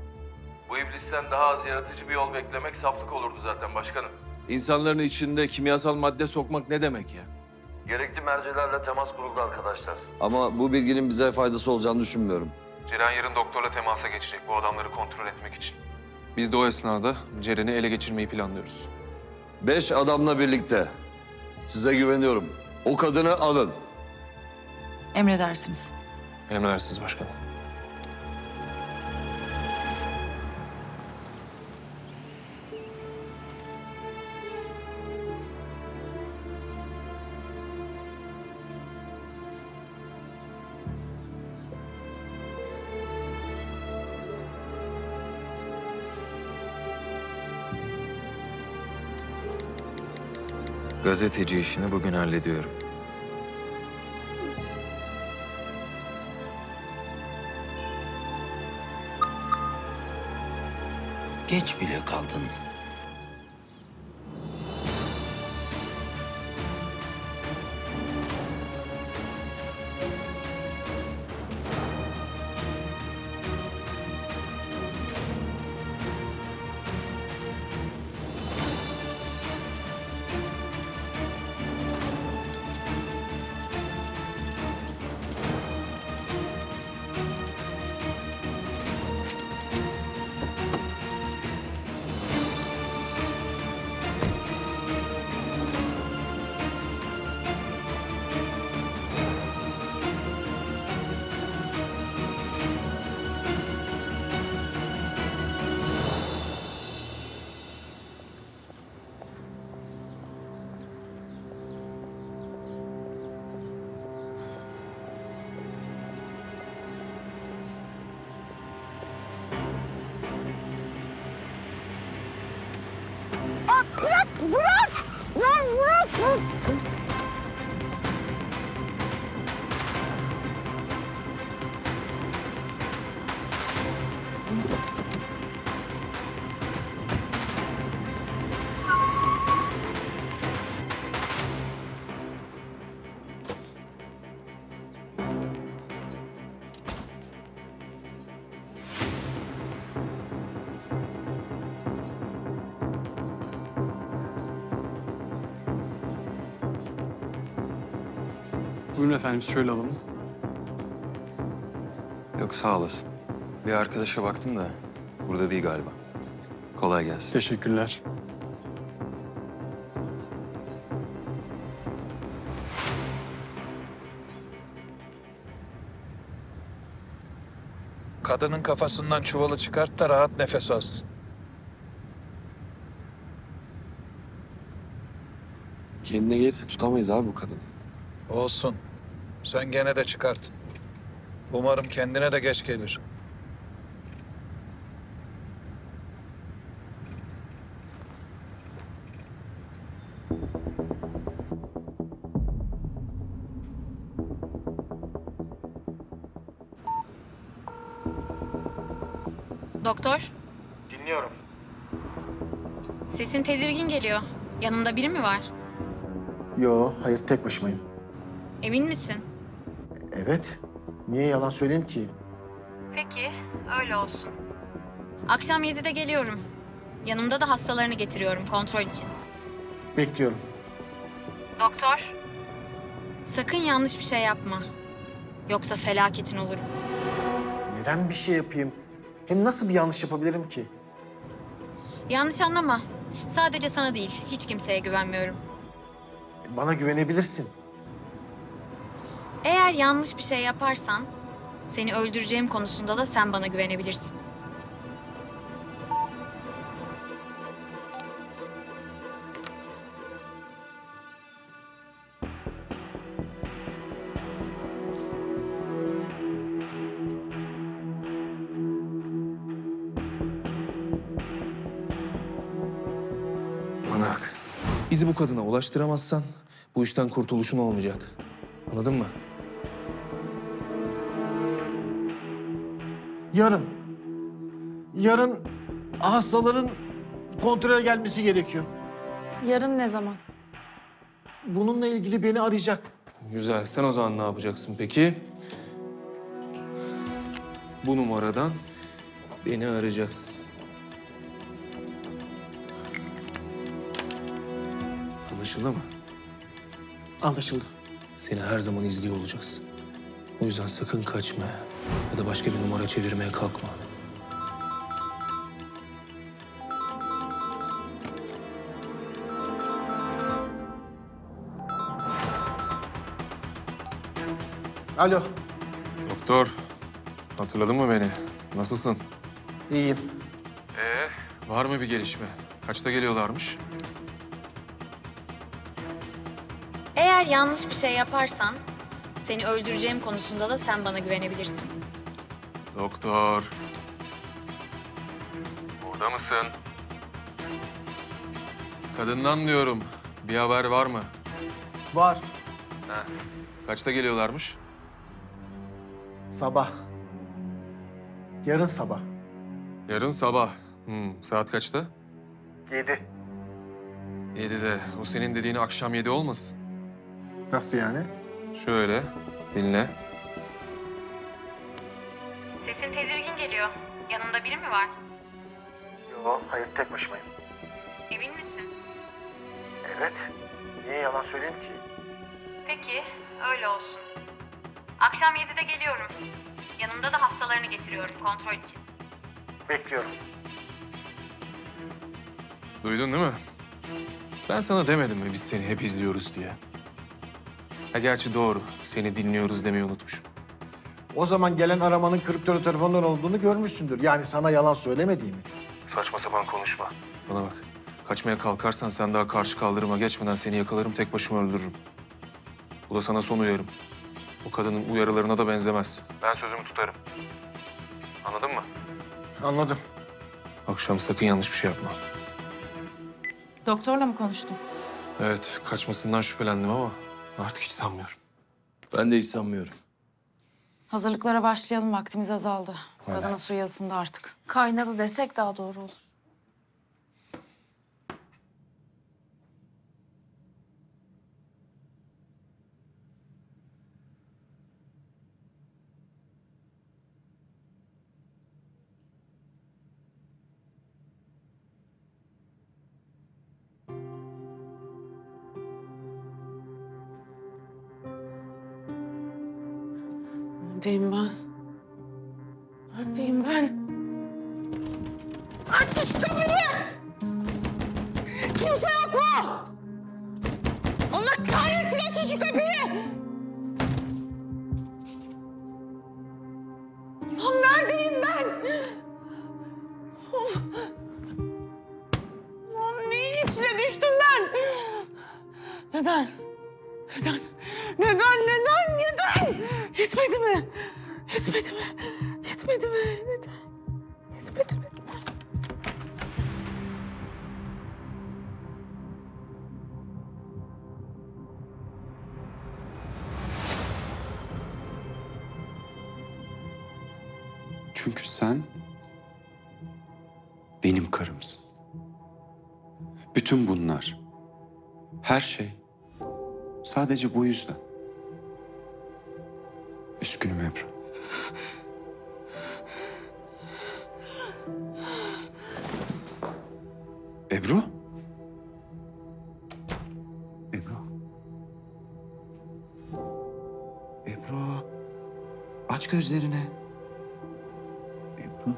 Bu iblisten daha az yaratıcı bir yol beklemek saflık olurdu zaten başkanım. İnsanların içinde kimyasal madde sokmak ne demek ya? Gerekli mercilerle temas kuruldu arkadaşlar. Ama bu bilginin bize faydası olacağını düşünmüyorum. Ceren yarın doktorla temasa geçecek bu adamları kontrol etmek için. Biz de o esnada Ceren'i ele geçirmeyi planlıyoruz. Beş adamla birlikte. Size güveniyorum. O kadını alın. Emredersiniz. Emredersiniz başkanım. Gazeteci işini bugün hallediyorum. Geç bile kaldın. Buyurun efendim, şöyle alalım. Yok sağ olasın. Bir arkadaşa baktım da burada değil galiba. Kolay gelsin. Teşekkürler. Kadının kafasından çuvalı çıkart da rahat nefes alsın. Kendine gelirse tutamayız abi bu kadını. Olsun. Sen gene de çıkart. Umarım kendine de geç gelir. Doktor, Dinliyorum. sesin tedirgin geliyor. Yanında biri mi var? Yo, hayır tek başımayım. Emin misin? Evet. Niye yalan söyleyeyim ki? Peki, öyle olsun. Akşam 7'de geliyorum. Yanımda da hastalarını getiriyorum kontrol için. Bekliyorum. Doktor. Sakın yanlış bir şey yapma. Yoksa felaketin olur. Neden bir şey yapayım? Hem nasıl bir yanlış yapabilirim ki? Yanlış anlama. Sadece sana değil, hiç kimseye güvenmiyorum. Bana güvenebilirsin. Eğer yanlış bir şey yaparsan, seni öldüreceğim konusunda da sen bana güvenebilirsin. Bana bak. Bizi bu kadına ulaştıramazsan bu işten kurtuluşun olmayacak. Anladın mı? Yarın. Yarın hastaların kontrole gelmesi gerekiyor. Yarın ne zaman? Bununla ilgili beni arayacak. Güzel. Sen o zaman ne yapacaksın peki? Bu numaradan beni arayacaksın. Anlaşıldı mı? Anlaşıldı. Seni her zaman izliyor olacağız. O yüzden sakın kaçma ya da başka bir numara çevirmeye kalkma. Alo. Doktor, hatırladın mı beni? Nasılsın? İyiyim. Ee? Var mı bir gelişme? Kaçta geliyorlarmış? Eğer yanlış bir şey yaparsan seni öldüreceğim konusunda da sen bana güvenebilirsin. Doktor. Burada mısın? Kadından diyorum. Bir haber var mı? Var. Ha. Kaçta geliyorlarmış? Sabah. Yarın sabah. Yarın sabah. Hmm, saat kaçta? Yedi. Yedide. O senin dediğini akşam yedi olmasın? Nasıl yani? Şöyle, dinle. Sesin tedirgin geliyor. Yanında biri mi var? Yok, hayır tek başımayım. Emin misin? Evet. Niye yalan söyleyeyim ki? Peki, öyle olsun. Akşam 7'de geliyorum. Yanımda da hastalarını getiriyorum kontrol için. Bekliyorum. Duydun değil mi? Ben sana demedim mi biz seni hep izliyoruz diye? Ha gerçi doğru. Seni dinliyoruz demeyi unutmuşum. O zaman gelen aramanın kriptolu telefondan olduğunu görmüşsündür. Yani sana yalan söylemediğimi. Saçma sapan konuşma. Bana bak. Kaçmaya kalkarsan sen daha karşı kaldırıma geçmeden seni yakalarım tek başıma öldürürüm. Bu da sana son uyarım. O kadının uyarılarına da benzemez. Ben sözümü tutarım. Anladın mı? Anladım. Akşam sakın yanlış bir şey yapma. Doktorla mı konuştun? Evet, kaçmasından şüphelendim ama artık hiç sanmıyorum. Ben de hiç sanmıyorum. Hazırlıklara başlayalım. Vaktimiz azaldı. Kadının suyu ısındı artık. Kaynadı desek daha doğru olur. Neredeyim ben? Neredeyim ben? Aç şu kapıyı! Kimse yok mu? Allah kahretsin açın şu kapıyı! Lan neredeyim ben? Of! Lan neyin içine düştüm ben? Neden? Neden? Neden? Neden? Neden? Yetmedi mi? Yetmedi mi? Yetmedi mi? Neden? Yetmedi mi? Çünkü sen benim karımsın. Bütün bunlar, her şey sadece bu yüzden. Üzgünüm Ebru. Ebru? Ebru? Ebru? Aç gözlerini. Ebru?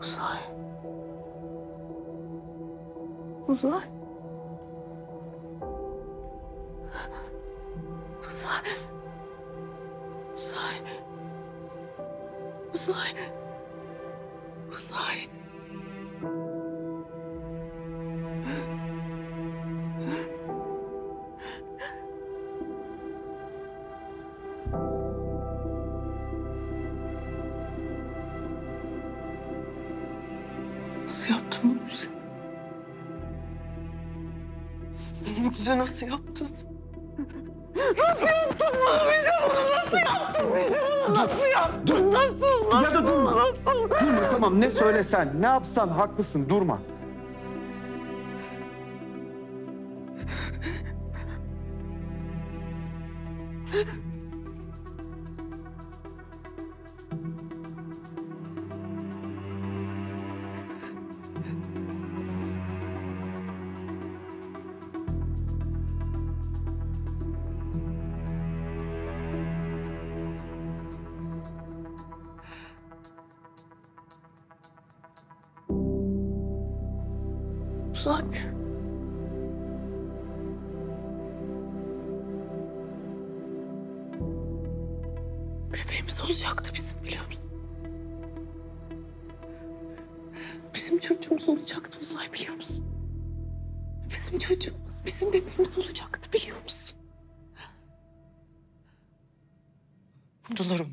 Uzay. Uzay. Söylesen, ne yapsan haklısın durma. Uzay. Bebeğimiz olacaktı bizim biliyor musun? Bizim çocuğumuz olacaktı Uzay biliyor musun? Bizim çocuğumuz, bizim bebeğimiz olacaktı biliyor musun? Vurdular.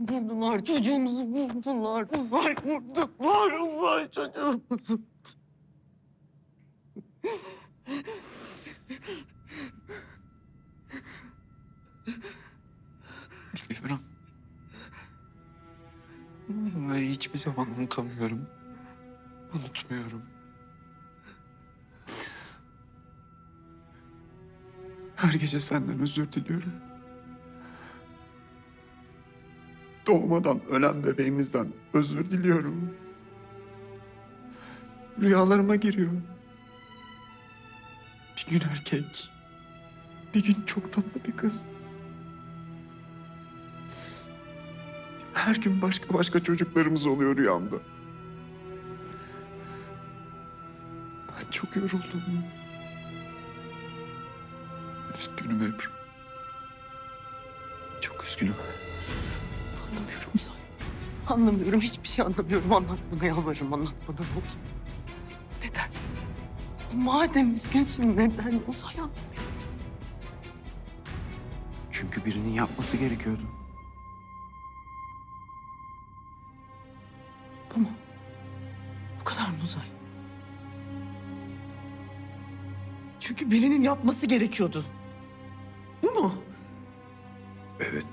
Vurdular çocuğumuzu vurdular. Uzay vurdular Uzay çocuğumuzu. Hiçbir zaman unutamıyorum. Unutmuyorum. Her gece senden özür diliyorum. Doğmadan ölen bebeğimizden özür diliyorum. Rüyalarıma giriyor. Bir gün erkek, bir gün çok tatlı bir kız. Her gün başka başka çocuklarımız oluyor rüyamda. Ben çok yoruldum. Üzgünüm Ebru. Çok üzgünüm. Anlamıyorum Uzay. Anlamıyorum. Hiçbir şey anlamıyorum. Anlat bana yalvarırım. Anlat bana ne oldu? Neden? Madem üzgünsün neden? Uzay anlamıyorum. Çünkü birinin yapması gerekiyordu. Yapması gerekiyordu. Bu mu? Evet,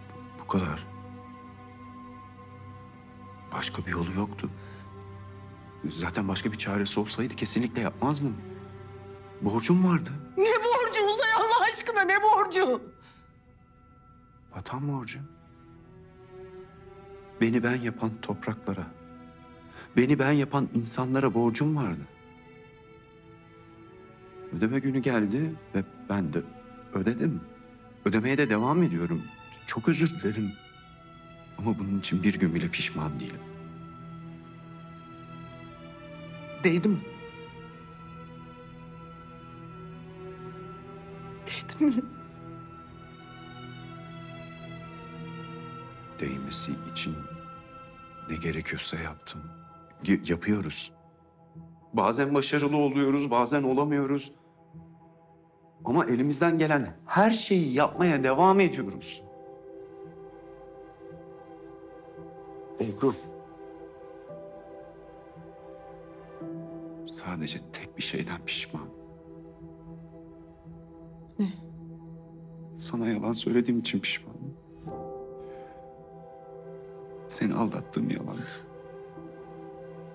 bu kadar. Başka bir yolu yoktu. Zaten başka bir çaresi olsaydı kesinlikle yapmazdım. Borcum vardı. Ne borcu Uzay Allah aşkına ne borcu? Vatan borcu. Beni ben yapan topraklara, beni ben yapan insanlara borcum vardı. Ödeme günü geldi ve ben de ödedim. Ödemeye de devam ediyorum. Çok özür dilerim. Ama bunun için bir gün bile pişman değilim. Değdi mi? Değdi mi? Değmesi için ne gerekiyorsa yaptım. Y- yapıyoruz. Bazen başarılı oluyoruz, bazen olamıyoruz. Ama elimizden gelen her şeyi yapmaya devam ediyoruz. Ebru. Sadece tek bir şeyden pişman. Ne? Sana yalan söylediğim için pişmanım. Seni aldattığım yalandı.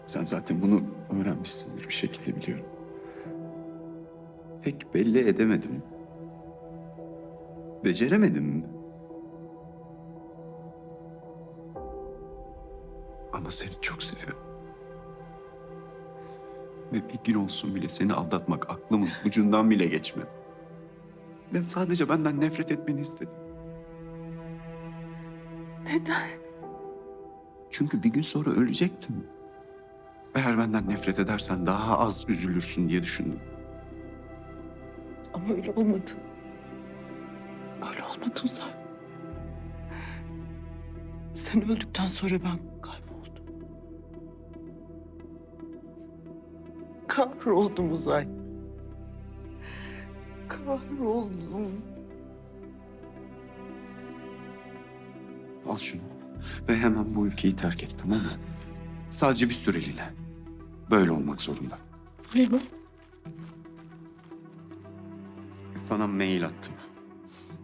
Sen zaten bunu öğrenmişsindir bir şekilde biliyorum. Pek belli edemedim. Beceremedim mi? Ama seni çok seviyorum. Ve bir gün olsun bile seni aldatmak aklımın ucundan bile geçmedi. Ben sadece benden nefret etmeni istedim. Neden? Çünkü bir gün sonra ölecektim. Eğer benden nefret edersen daha az üzülürsün diye düşündüm. Ama öyle olmadı. Öyle olmadı Uzay. Sen öldükten sonra ben kayboldum. Kahroldum Uzay. Kahroldum. Al şunu ve hemen bu ülkeyi terk et tamam mı? Sadece bir süreliğine. Böyle olmak zorunda. Ne bu? Sana mail attım.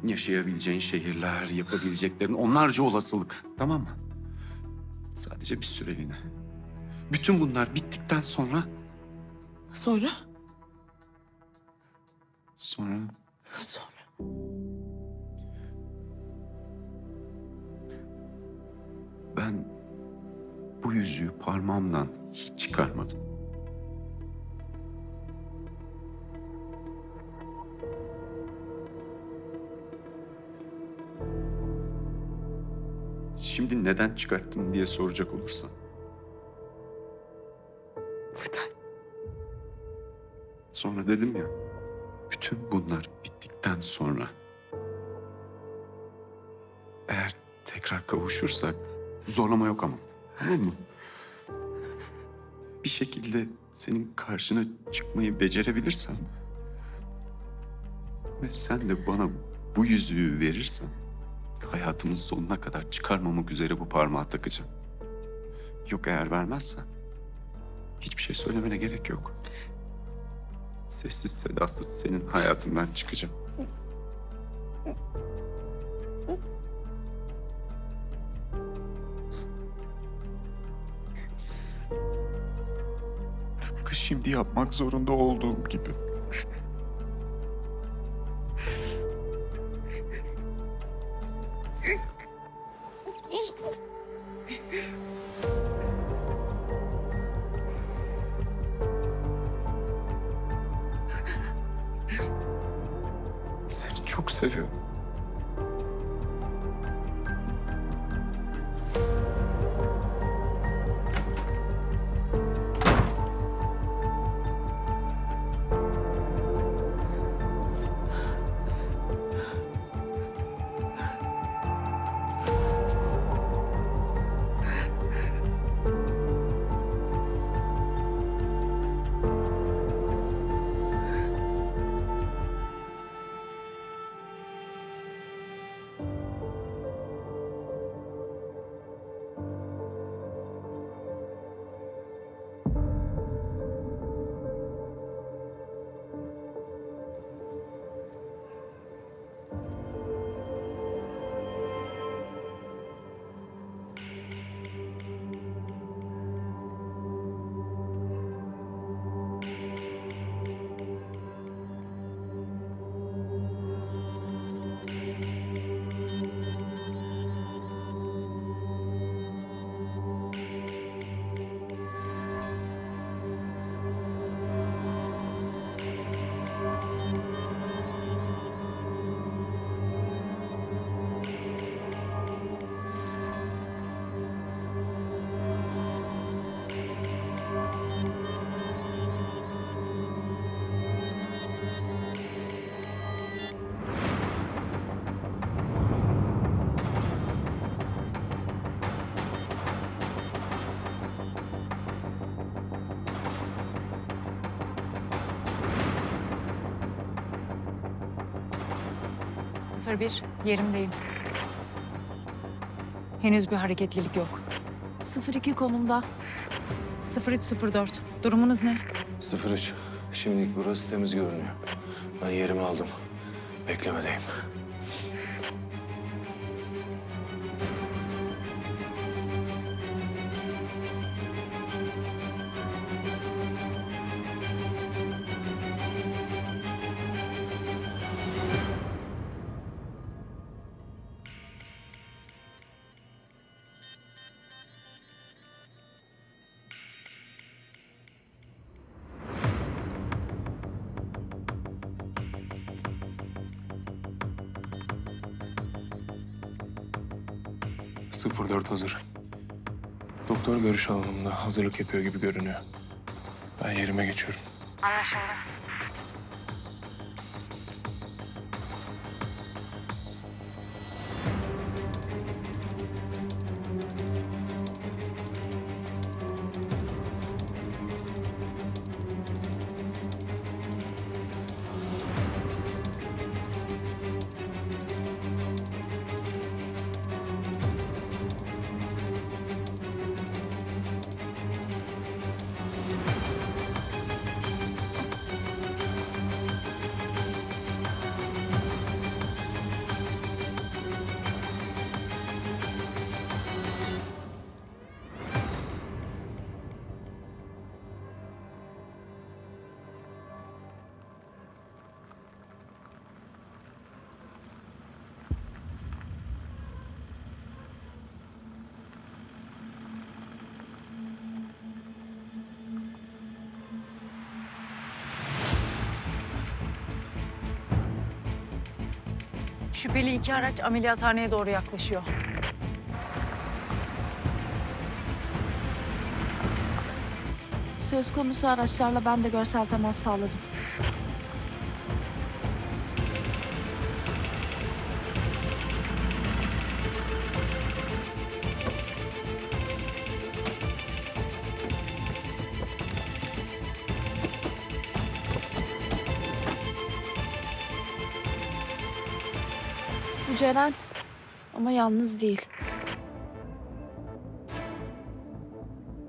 Yaşayabileceğin şehirler, yapabileceklerin onlarca olasılık. Tamam mı? Sadece bir süreliğine. Bütün bunlar bittikten sonra... Sonra? Sonra Sonra. ben bu yüzüğü parmağımdan hiç çıkarmadım. Şimdi neden çıkarttım diye soracak olursan. Neden? sonra dedim ya. Bütün bunlar bittikten sonra. Eğer tekrar kavuşursak zorlama yok ama. Tamam mı? Bir şekilde senin karşına çıkmayı becerebilirsem ve sen de bana bu yüzüğü verirsen hayatımın sonuna kadar çıkarmamak üzere bu parmağı takacağım. Yok eğer vermezsen hiçbir şey söylemene gerek yok. Sessiz sedasız senin hayatından çıkacağım. Tıpkı şimdi yapmak zorunda olduğum gibi. Sıfır bir, yerimdeyim. Henüz bir hareketlilik yok. 02 konumda. 0304. Durumunuz ne? 03. Şimdilik burası temiz görünüyor. Ben yerimi aldım. Beklemedeyim. Sıfır dört hazır. Doktor görüş alanımda hazırlık yapıyor gibi görünüyor. Ben yerime geçiyorum. Anlaşıldı. İki araç ameliyathaneye doğru yaklaşıyor. Söz konusu araçlarla ben de görsel temas sağladım. Ceren ama yalnız değil.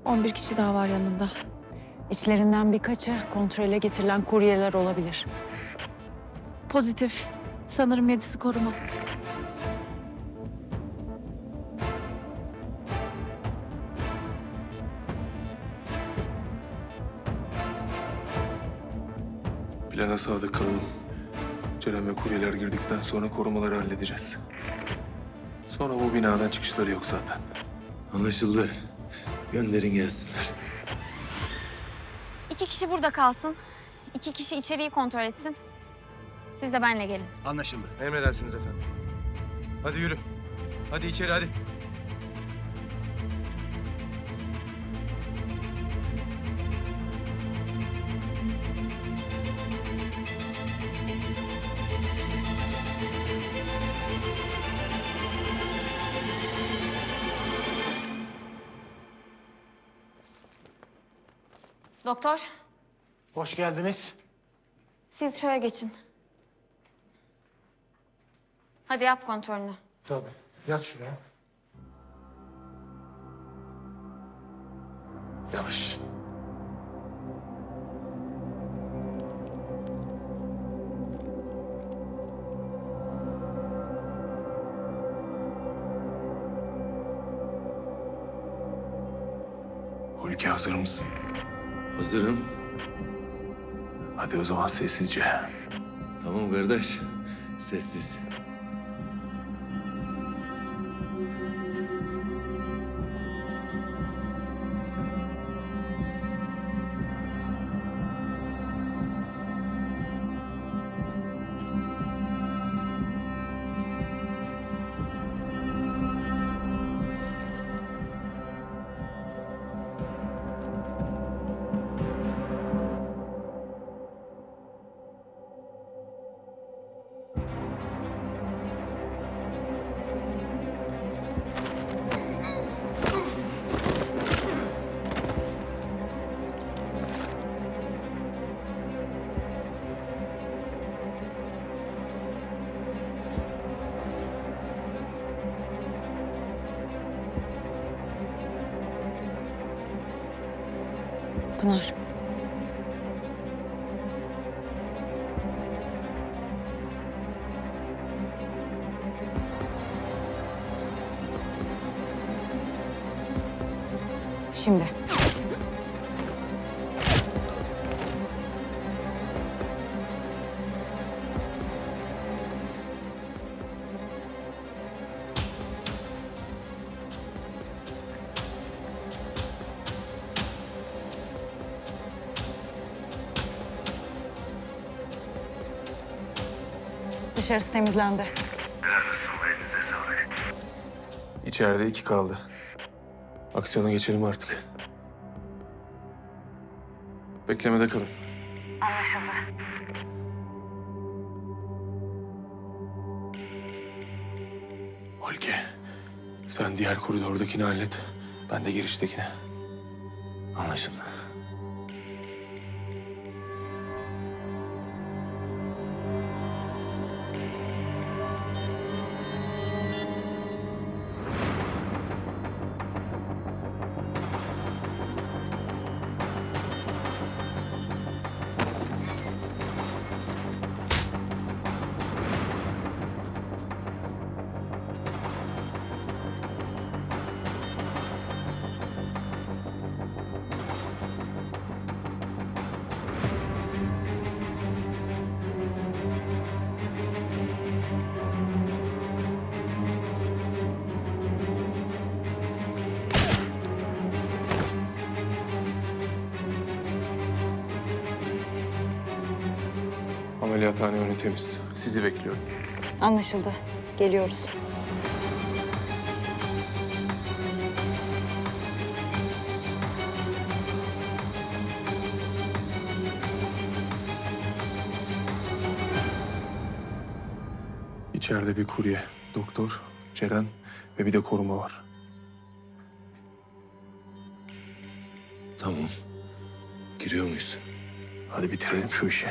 11 kişi daha var yanında. İçlerinden birkaçı kontrole getirilen kuryeler olabilir. Pozitif. Sanırım yedisi koruma. Plana sadık kalalım. Ceren ve kuryeler girdikten sonra korumaları halledeceğiz. Sonra bu binadan çıkışları yok zaten. Anlaşıldı. Gönderin gelsinler. İki kişi burada kalsın. İki kişi içeriği kontrol etsin. Siz de benle gelin. Anlaşıldı. Emredersiniz efendim. Hadi yürü. Hadi içeri hadi. Hoş geldiniz. siz şöyle geçin. Hadi yap kontrolünü. Tabii. Yat şuraya. Yavaş. Hulki hazır mısın? Hazırım. Hadi o zaman sessizce. Tamam kardeş. Sessiz. Pınar. Şimdi. Dışarısı temizlendi. İçeride iki kaldı. Aksiyona geçelim artık. Beklemede kalın. Anlaşıldı. Holke, sen diğer koridordakini hallet. Ben de giriştekini. Anlaşıldı. temiz. Sizi bekliyorum. Anlaşıldı. Geliyoruz. İçeride bir kurye, doktor, Ceren ve bir de koruma var. Tamam. Giriyor muyuz? Hadi bitirelim şu işi.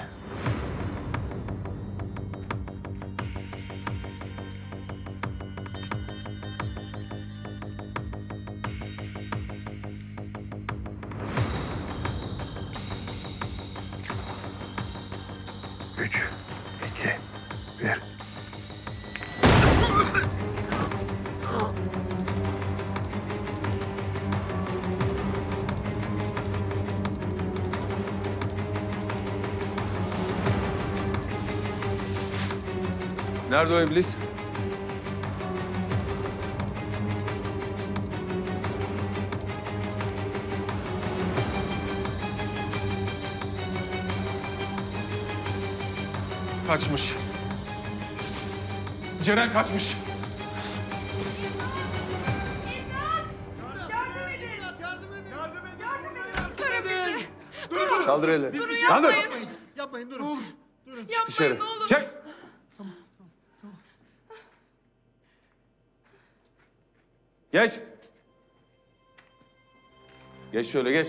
Nerede o iblis? Kaçmış. Ceren kaçmış. Kaldır şey Kaldır. yapmayın. Yapmayın durun. Durun. Çık dışarı. Çek. Geç. Geç şöyle geç.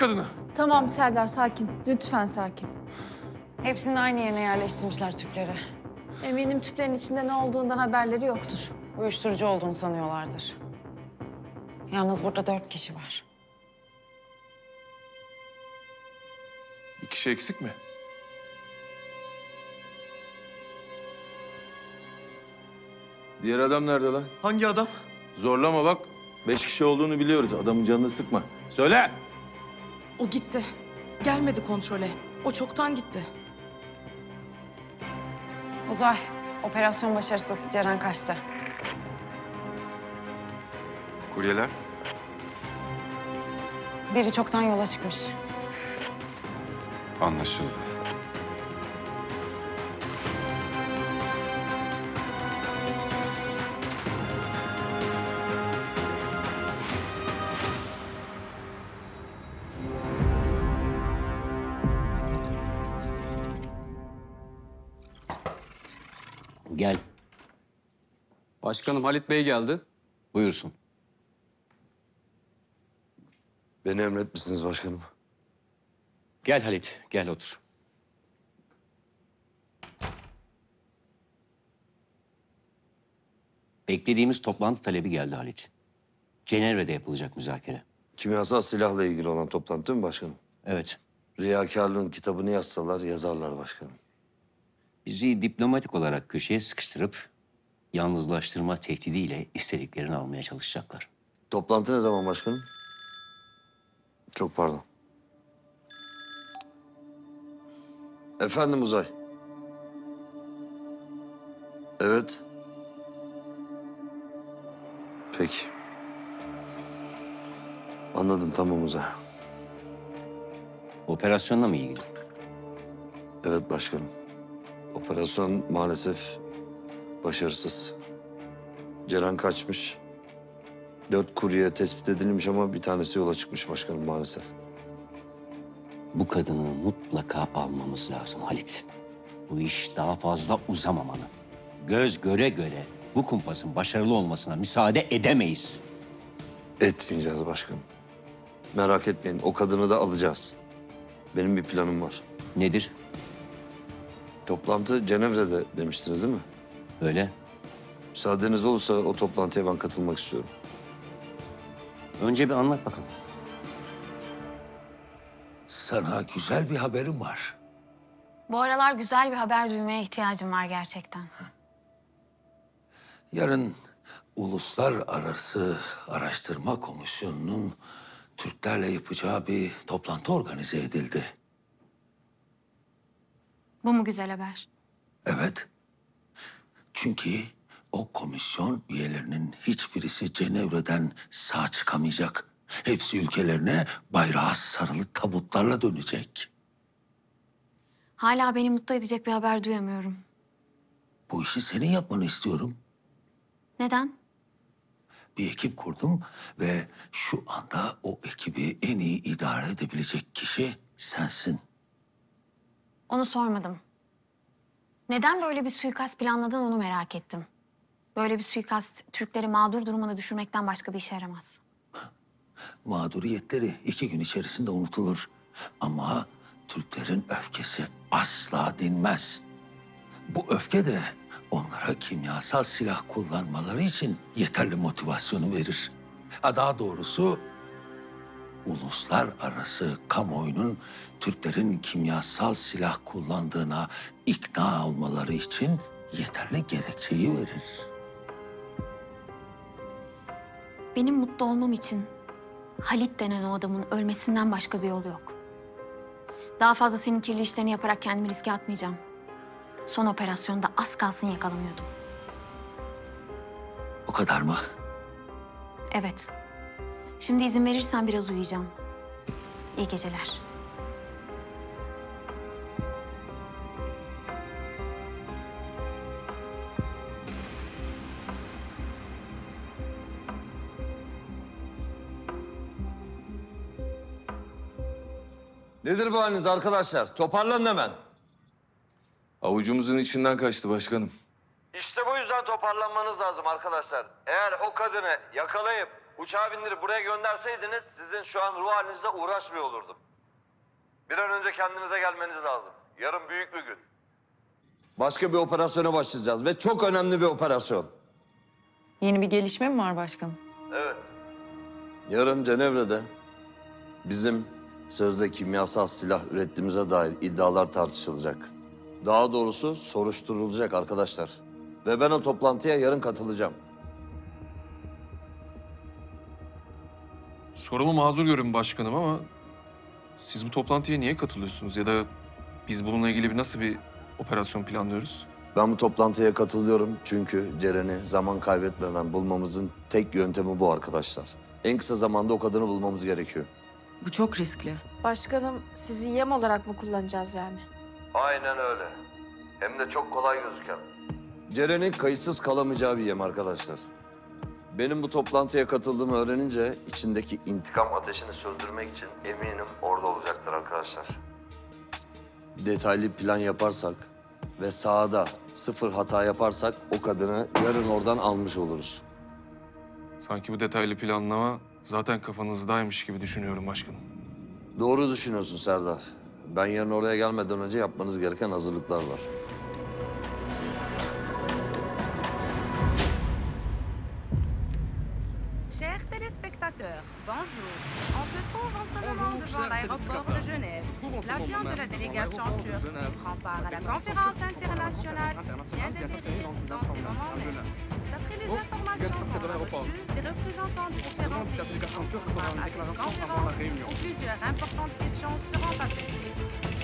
Kadını. Tamam Serdar sakin. Lütfen sakin. Hepsini aynı yerine yerleştirmişler tüpleri. Eminim tüplerin içinde ne olduğundan haberleri yoktur. Uyuşturucu olduğunu sanıyorlardır. Yalnız burada dört kişi var. Bir kişi eksik mi? Diğer adam nerede lan? Hangi adam? Zorlama bak. Beş kişi olduğunu biliyoruz. Adamın canını sıkma. Söyle. O gitti. Gelmedi kontrole. O çoktan gitti. Uzay, operasyon başarısız. Ceren kaçtı. Kuryeler? Biri çoktan yola çıkmış. Anlaşıldı. Başkanım Halit Bey geldi. Buyursun. Beni emretmişsiniz başkanım. Gel Halit, gel otur. Beklediğimiz toplantı talebi geldi Halit. Cenevre'de yapılacak müzakere. Kimyasal silahla ilgili olan toplantı mı başkanım? Evet. Riyakarlığın kitabını yazsalar yazarlar başkanım. Bizi diplomatik olarak köşeye sıkıştırıp yalnızlaştırma tehdidiyle istediklerini almaya çalışacaklar. Toplantı ne zaman başkanım? Çok pardon. Efendim Uzay. Evet. Peki. Anladım tamam Uzay. Operasyonla mı ilgili? Evet başkanım. Operasyon maalesef başarısız. Ceren kaçmış. Dört kurye tespit edilmiş ama bir tanesi yola çıkmış başkanım maalesef. Bu kadını mutlaka almamız lazım Halit. Bu iş daha fazla uzamamalı. Göz göre göre bu kumpasın başarılı olmasına müsaade edemeyiz. Etmeyeceğiz başkanım. Merak etmeyin o kadını da alacağız. Benim bir planım var. Nedir? Toplantı Cenevre'de demiştiniz değil mi? Öyle. Müsaadeniz olursa o toplantıya ben katılmak istiyorum. Önce bir anlat bakalım. Sana güzel bir haberim var. Bu aralar güzel bir haber duymaya ihtiyacım var gerçekten. Yarın Uluslararası Araştırma Komisyonu'nun Türklerle yapacağı bir toplantı organize edildi. Bu mu güzel haber? Evet. Çünkü o komisyon üyelerinin hiçbirisi Cenevre'den sağ çıkamayacak. Hepsi ülkelerine bayrağı sarılı tabutlarla dönecek. Hala beni mutlu edecek bir haber duyamıyorum. Bu işi senin yapmanı istiyorum. Neden? Bir ekip kurdum ve şu anda o ekibi en iyi idare edebilecek kişi sensin. Onu sormadım. Neden böyle bir suikast planladın onu merak ettim. Böyle bir suikast Türkleri mağdur durumuna düşürmekten başka bir işe yaramaz. Mağduriyetleri iki gün içerisinde unutulur. Ama Türklerin öfkesi asla dinmez. Bu öfke de onlara kimyasal silah kullanmaları için yeterli motivasyonu verir. Ha, Daha doğrusu uluslararası kamuoyunun Türklerin kimyasal silah kullandığına ikna olmaları için yeterli gerekçeyi verir. Benim mutlu olmam için Halit denen o adamın ölmesinden başka bir yol yok. Daha fazla senin kirli işlerini yaparak kendimi riske atmayacağım. Son operasyonda az kalsın yakalanıyordum. O kadar mı? Evet. Şimdi izin verirsen biraz uyuyacağım. İyi geceler. Nedir bu haliniz arkadaşlar? Toparlanın hemen. Avucumuzun içinden kaçtı başkanım. İşte bu yüzden toparlanmanız lazım arkadaşlar. Eğer o kadını yakalayıp uçağa bindirip buraya gönderseydiniz sizin şu an ruh halinizle uğraşmıyor olurdum. Bir an önce kendinize gelmeniz lazım. Yarın büyük bir gün. Başka bir operasyona başlayacağız ve çok önemli bir operasyon. Yeni bir gelişme mi var başkanım? Evet. Yarın Cenevre'de bizim sözde kimyasal silah ürettiğimize dair iddialar tartışılacak. Daha doğrusu soruşturulacak arkadaşlar. Ve ben o toplantıya yarın katılacağım. Sorumu mazur görün başkanım ama siz bu toplantıya niye katılıyorsunuz ya da biz bununla ilgili bir nasıl bir operasyon planlıyoruz? Ben bu toplantıya katılıyorum çünkü Ceren'i zaman kaybetmeden bulmamızın tek yöntemi bu arkadaşlar. En kısa zamanda o kadını bulmamız gerekiyor. Bu çok riskli. Başkanım sizi yem olarak mı kullanacağız yani? Aynen öyle. Hem de çok kolay gözüken. Ceren'in kayıtsız kalamayacağı bir yem arkadaşlar. Benim bu toplantıya katıldığımı öğrenince içindeki intikam ateşini söndürmek için eminim orada olacaktır arkadaşlar. Detaylı plan yaparsak ve sahada sıfır hata yaparsak o kadını yarın oradan almış oluruz. Sanki bu detaylı planlama zaten kafanızdaymış gibi düşünüyorum başkanım. Doğru düşünüyorsun Serdar. Ben yarın oraya gelmeden önce yapmanız gereken hazırlıklar var. Chers téléspectateurs, bonjour. On se trouve en ce moment devant l'aéroport de Genève. L'avion de la délégation turque qui prend part à la conférence internationale vient d'atterrir dans ces moments même. D'après les informations qu'on a reçues, les représentants des différents pays pouvoir à cette conférence où plusieurs importantes questions seront adressées.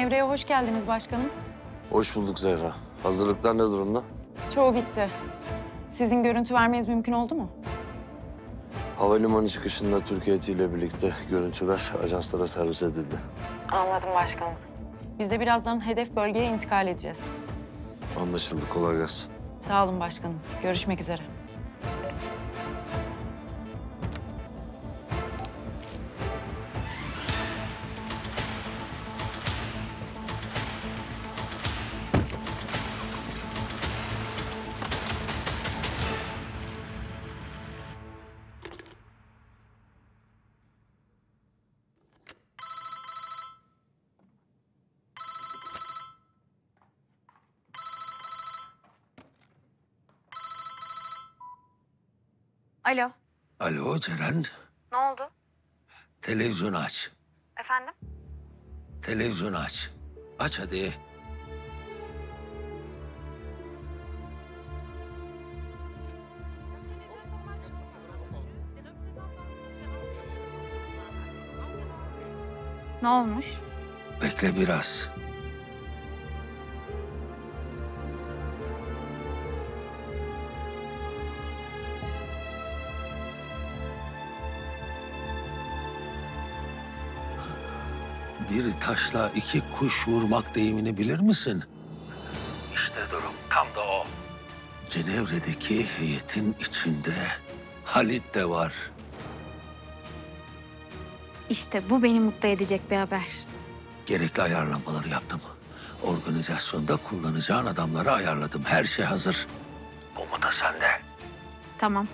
Cenevre'ye hoş geldiniz başkanım. Hoş bulduk Zehra. Hazırlıklar ne durumda? Çoğu bitti. Sizin görüntü vermeniz mümkün oldu mu? Havalimanı çıkışında Türk heyetiyle birlikte görüntüler ajanslara servis edildi. Anladım başkanım. Biz de birazdan hedef bölgeye intikal edeceğiz. Anlaşıldı. Kolay gelsin. Sağ olun başkanım. Görüşmek üzere. Alo. Alo Ceren, Ne oldu? televizyonu aç. Efendim? Televizyonu aç. Aç hadi. Ne olmuş? Bekle biraz. Bir taşla iki kuş vurmak deyimini bilir misin? İşte durum tam da o. Cenevre'deki heyetin içinde Halit de var. İşte bu beni mutlu edecek bir haber. Gerekli ayarlamaları yaptım. Organizasyonda kullanacağın adamları ayarladım. Her şey hazır. Komuta sende. Tamam.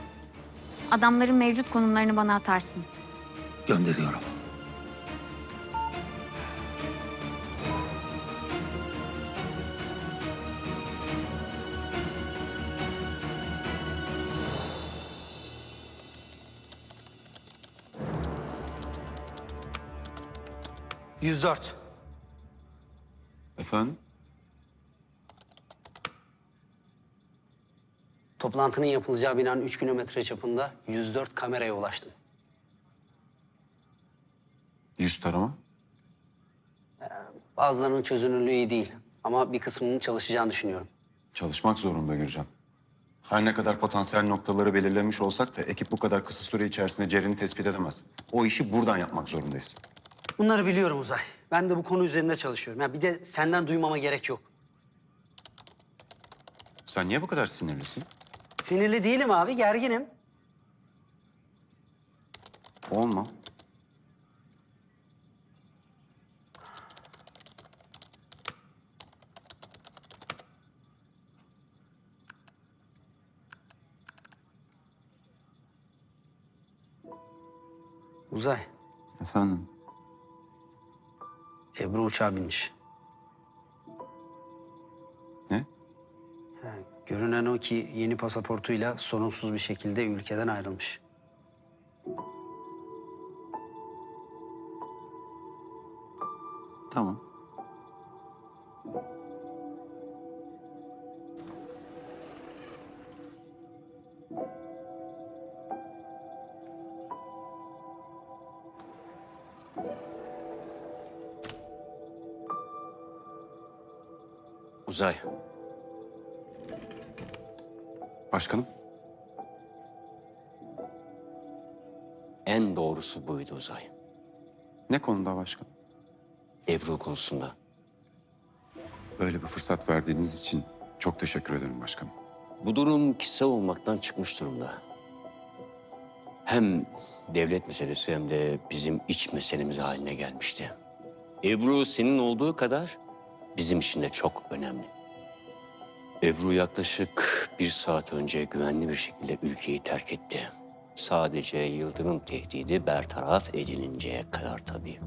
Adamların mevcut konumlarını bana atarsın. Gönderiyorum. Yüz dört. Efendim? Toplantının yapılacağı binanın 3 kilometre çapında 104 kameraya ulaştım. Yüz tarama. Bazılarının çözünürlüğü iyi değil ama bir kısmının çalışacağını düşünüyorum. Çalışmak zorunda Gürcan. Her ne kadar potansiyel noktaları belirlemiş olsak da ekip bu kadar kısa süre içerisinde Ceren'i tespit edemez. O işi buradan yapmak zorundayız. Bunları biliyorum Uzay. Ben de bu konu üzerinde çalışıyorum. Ya bir de senden duymama gerek yok. Sen niye bu kadar sinirlisin? Sinirli değilim abi, gerginim. Olma. Uzay, Efendim? Ebru uçağa binmiş. Ne? Ha, görünen o ki yeni pasaportuyla sorunsuz bir şekilde ülkeden ayrılmış. Tamam. Uzay, Başkanım? en doğrusu buydu Uzay. Ne konuda başkanım? Ebru konusunda. Böyle bir fırsat verdiğiniz için çok teşekkür ederim başkanım. Bu durum kişisel olmaktan çıkmış durumda. Hem devlet meselesi hem de bizim iç meselemiz haline gelmişti. Ebru senin olduğu kadar bizim için de çok önemli. Ebru yaklaşık bir saat önce güvenli bir şekilde ülkeyi terk etti. Sadece Yıldırım tehdidi bertaraf edilinceye kadar tabii.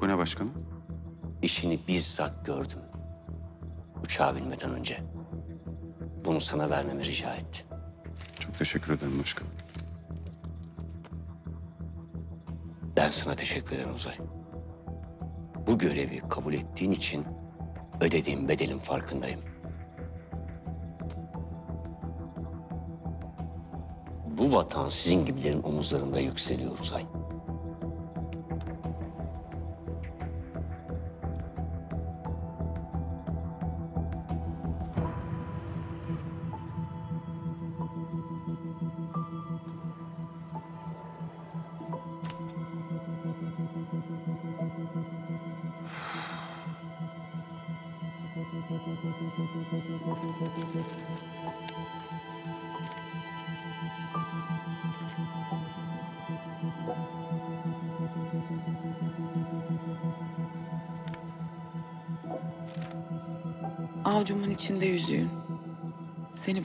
Bu ne başkanım? İşini bizzat gördüm. Uçağa binmeden önce. Bunu sana vermemi rica etti. Çok teşekkür ederim başkanım. Ben sana teşekkür ederim Uzay. Bu görevi kabul ettiğin için ödediğim bedelin farkındayım. Bu vatan sizin gibilerin omuzlarında yükseliyor Uzay.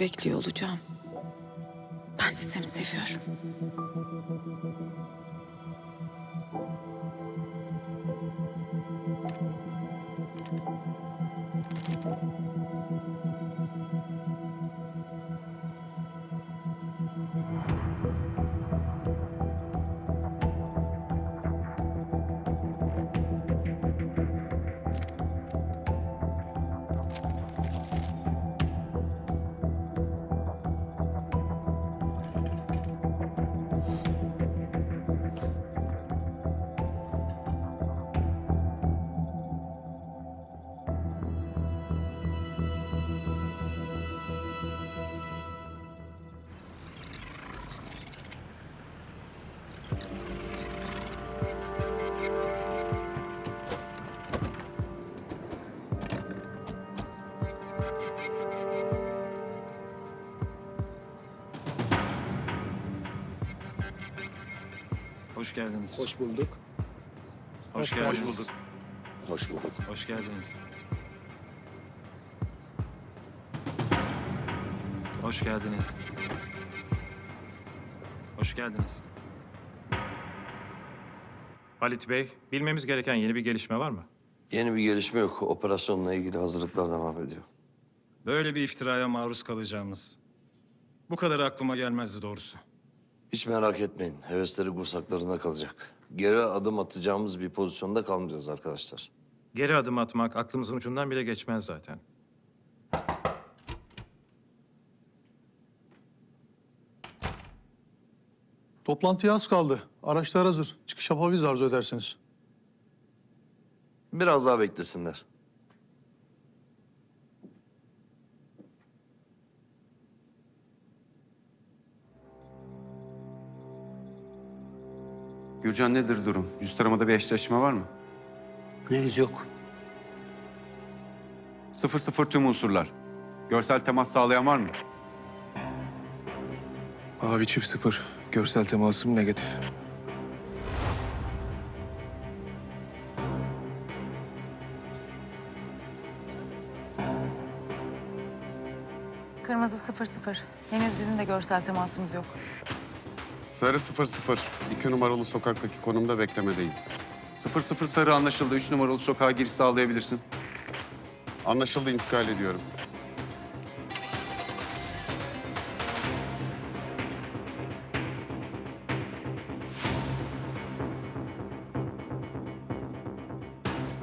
Bekliyor olacağım. Ben de seni seviyorum. Hoş geldiniz. Hoş bulduk. Hoş Hoş geldiniz. geldiniz. bulduk. Hoş bulduk. Hoş geldiniz. Hoş geldiniz. Hoş geldiniz. Halit Bey, bilmemiz gereken yeni bir gelişme var mı? Yeni bir gelişme yok. Operasyonla ilgili hazırlıklar devam ediyor. Böyle bir iftiraya maruz kalacağımız. Bu kadar aklıma gelmezdi doğrusu. Hiç merak etmeyin. Hevesleri kursaklarında kalacak. Geri adım atacağımız bir pozisyonda kalmayacağız arkadaşlar. Geri adım atmak aklımızın ucundan bile geçmez zaten. Toplantıya az kaldı. Araçlar hazır. Çıkış yapabiliriz arzu ederseniz. Biraz daha beklesinler. Gürcan nedir durum? Yüz taramada bir eşleşme var mı? Henüz yok. Sıfır sıfır tüm unsurlar. Görsel temas sağlayan var mı? Mavi çift sıfır. Görsel temasım negatif. Kırmızı sıfır sıfır. Henüz bizim de görsel temasımız yok. Sarı 00. İki numaralı sokaktaki konumda beklemedeyim. Sıfır sıfır sarı anlaşıldı. Üç numaralı sokağa giriş sağlayabilirsin. Anlaşıldı intikal ediyorum.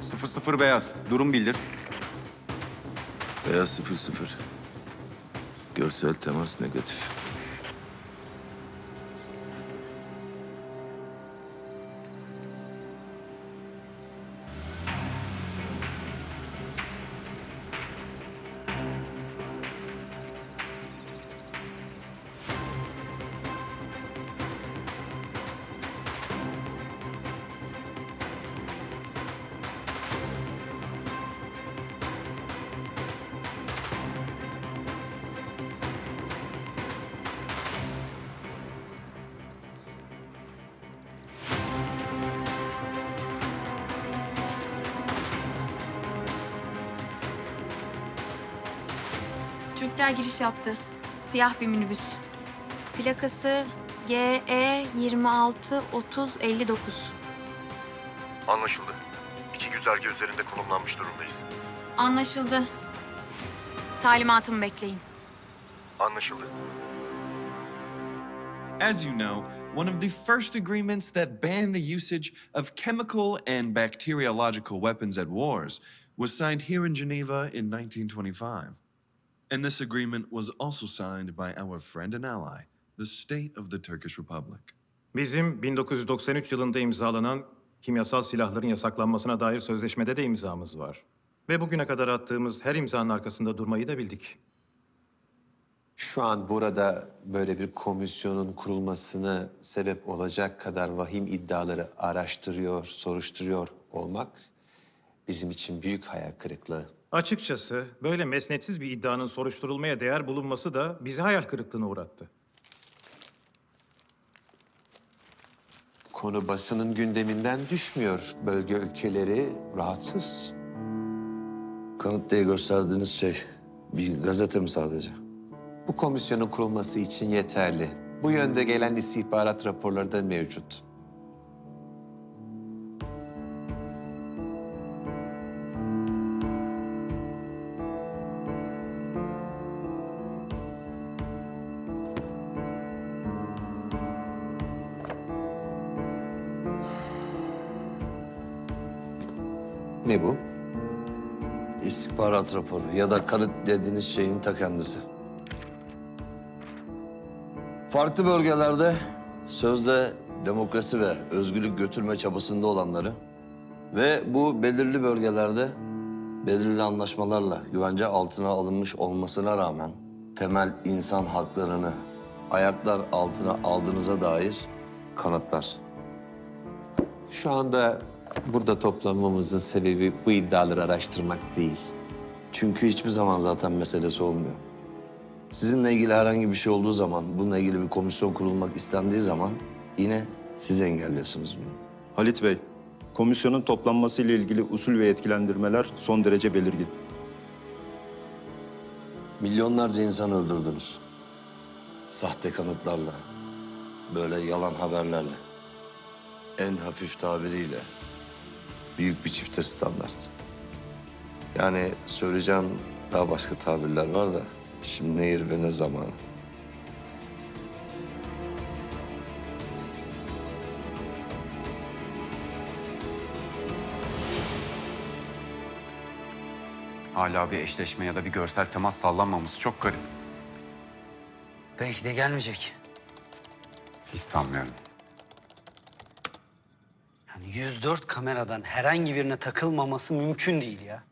Sıfır sıfır beyaz. Durum bildir. Beyaz sıfır sıfır. Görsel temas negatif. Yaptı. Siyah bir minibüs. Plakası GE 26 30 59. Anlaşıldı. İki güzergah üzerinde konumlanmış durumdayız. Anlaşıldı. Talimatımı bekleyin. Anlaşıldı. As you know, one of the first agreements that banned the usage of chemical and bacteriological weapons at wars was signed here in Geneva in 1925. And this agreement was also signed by our friend and ally, the State of the Turkish Republic. Bizim 1993 yılında imzalanan kimyasal silahların yasaklanmasına dair sözleşmede de imzamız var. Ve bugüne kadar attığımız her imzanın arkasında durmayı da bildik. Şu an burada böyle bir komisyonun kurulmasını sebep olacak kadar vahim iddiaları araştırıyor, soruşturuyor olmak bizim için büyük hayal kırıklığı. Açıkçası böyle mesnetsiz bir iddianın soruşturulmaya değer bulunması da bizi hayal kırıklığına uğrattı. Konu basının gündeminden düşmüyor. Bölge ülkeleri rahatsız. Kanıt diye gösterdiğiniz şey bir gazete mi sadece? Bu komisyonun kurulması için yeterli. Bu yönde gelen istihbarat raporları da mevcut. Raporu ya da kanıt dediğiniz şeyin ta kendisi. Farklı bölgelerde sözde demokrasi ve özgürlük götürme çabasında olanları ve bu belirli bölgelerde belirli anlaşmalarla güvence altına alınmış olmasına rağmen temel insan haklarını ayaklar altına aldığınıza dair kanıtlar. Şu anda burada toplanmamızın sebebi bu iddiaları araştırmak değil. Çünkü hiçbir zaman zaten meselesi olmuyor. Sizinle ilgili herhangi bir şey olduğu zaman, bununla ilgili bir komisyon kurulmak istendiği zaman yine Siz engelliyorsunuz bunu. Halit Bey, komisyonun toplanması ile ilgili usul ve yetkilendirmeler son derece belirgin. Milyonlarca insan öldürdünüz. Sahte kanıtlarla, böyle yalan haberlerle. En hafif tabiriyle büyük bir çifte standart. Yani söyleyeceğim daha başka tabirler var da şimdi ne yeri ve ne zamanı. Hala bir eşleşme ya da bir görsel temas sallanmaması çok garip. Belki de gelmeyecek. Hiç sanmıyorum. Yani 104 kameradan herhangi birine takılmaması mümkün değil ya.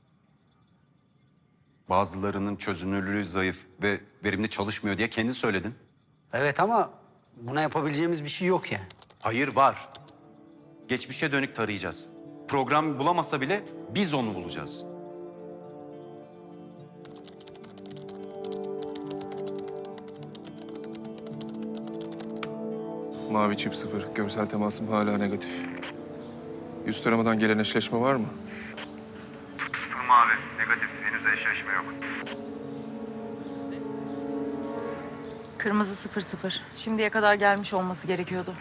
Bazılarının çözünürlüğü zayıf ve verimli çalışmıyor diye kendi söyledin. Evet ama buna yapabileceğimiz bir şey yok yani. Hayır var. Geçmişe dönük tarayacağız. Program bulamasa bile biz onu bulacağız. Mavi çift sıfır. Görsel temasım hala negatif. Yüz taramadan gelen eşleşme var mı? Sıfır mavi. Negatif. Eşleşme yok. Kırmızı sıfır sıfır. Şimdiye kadar gelmiş olması gerekiyordu.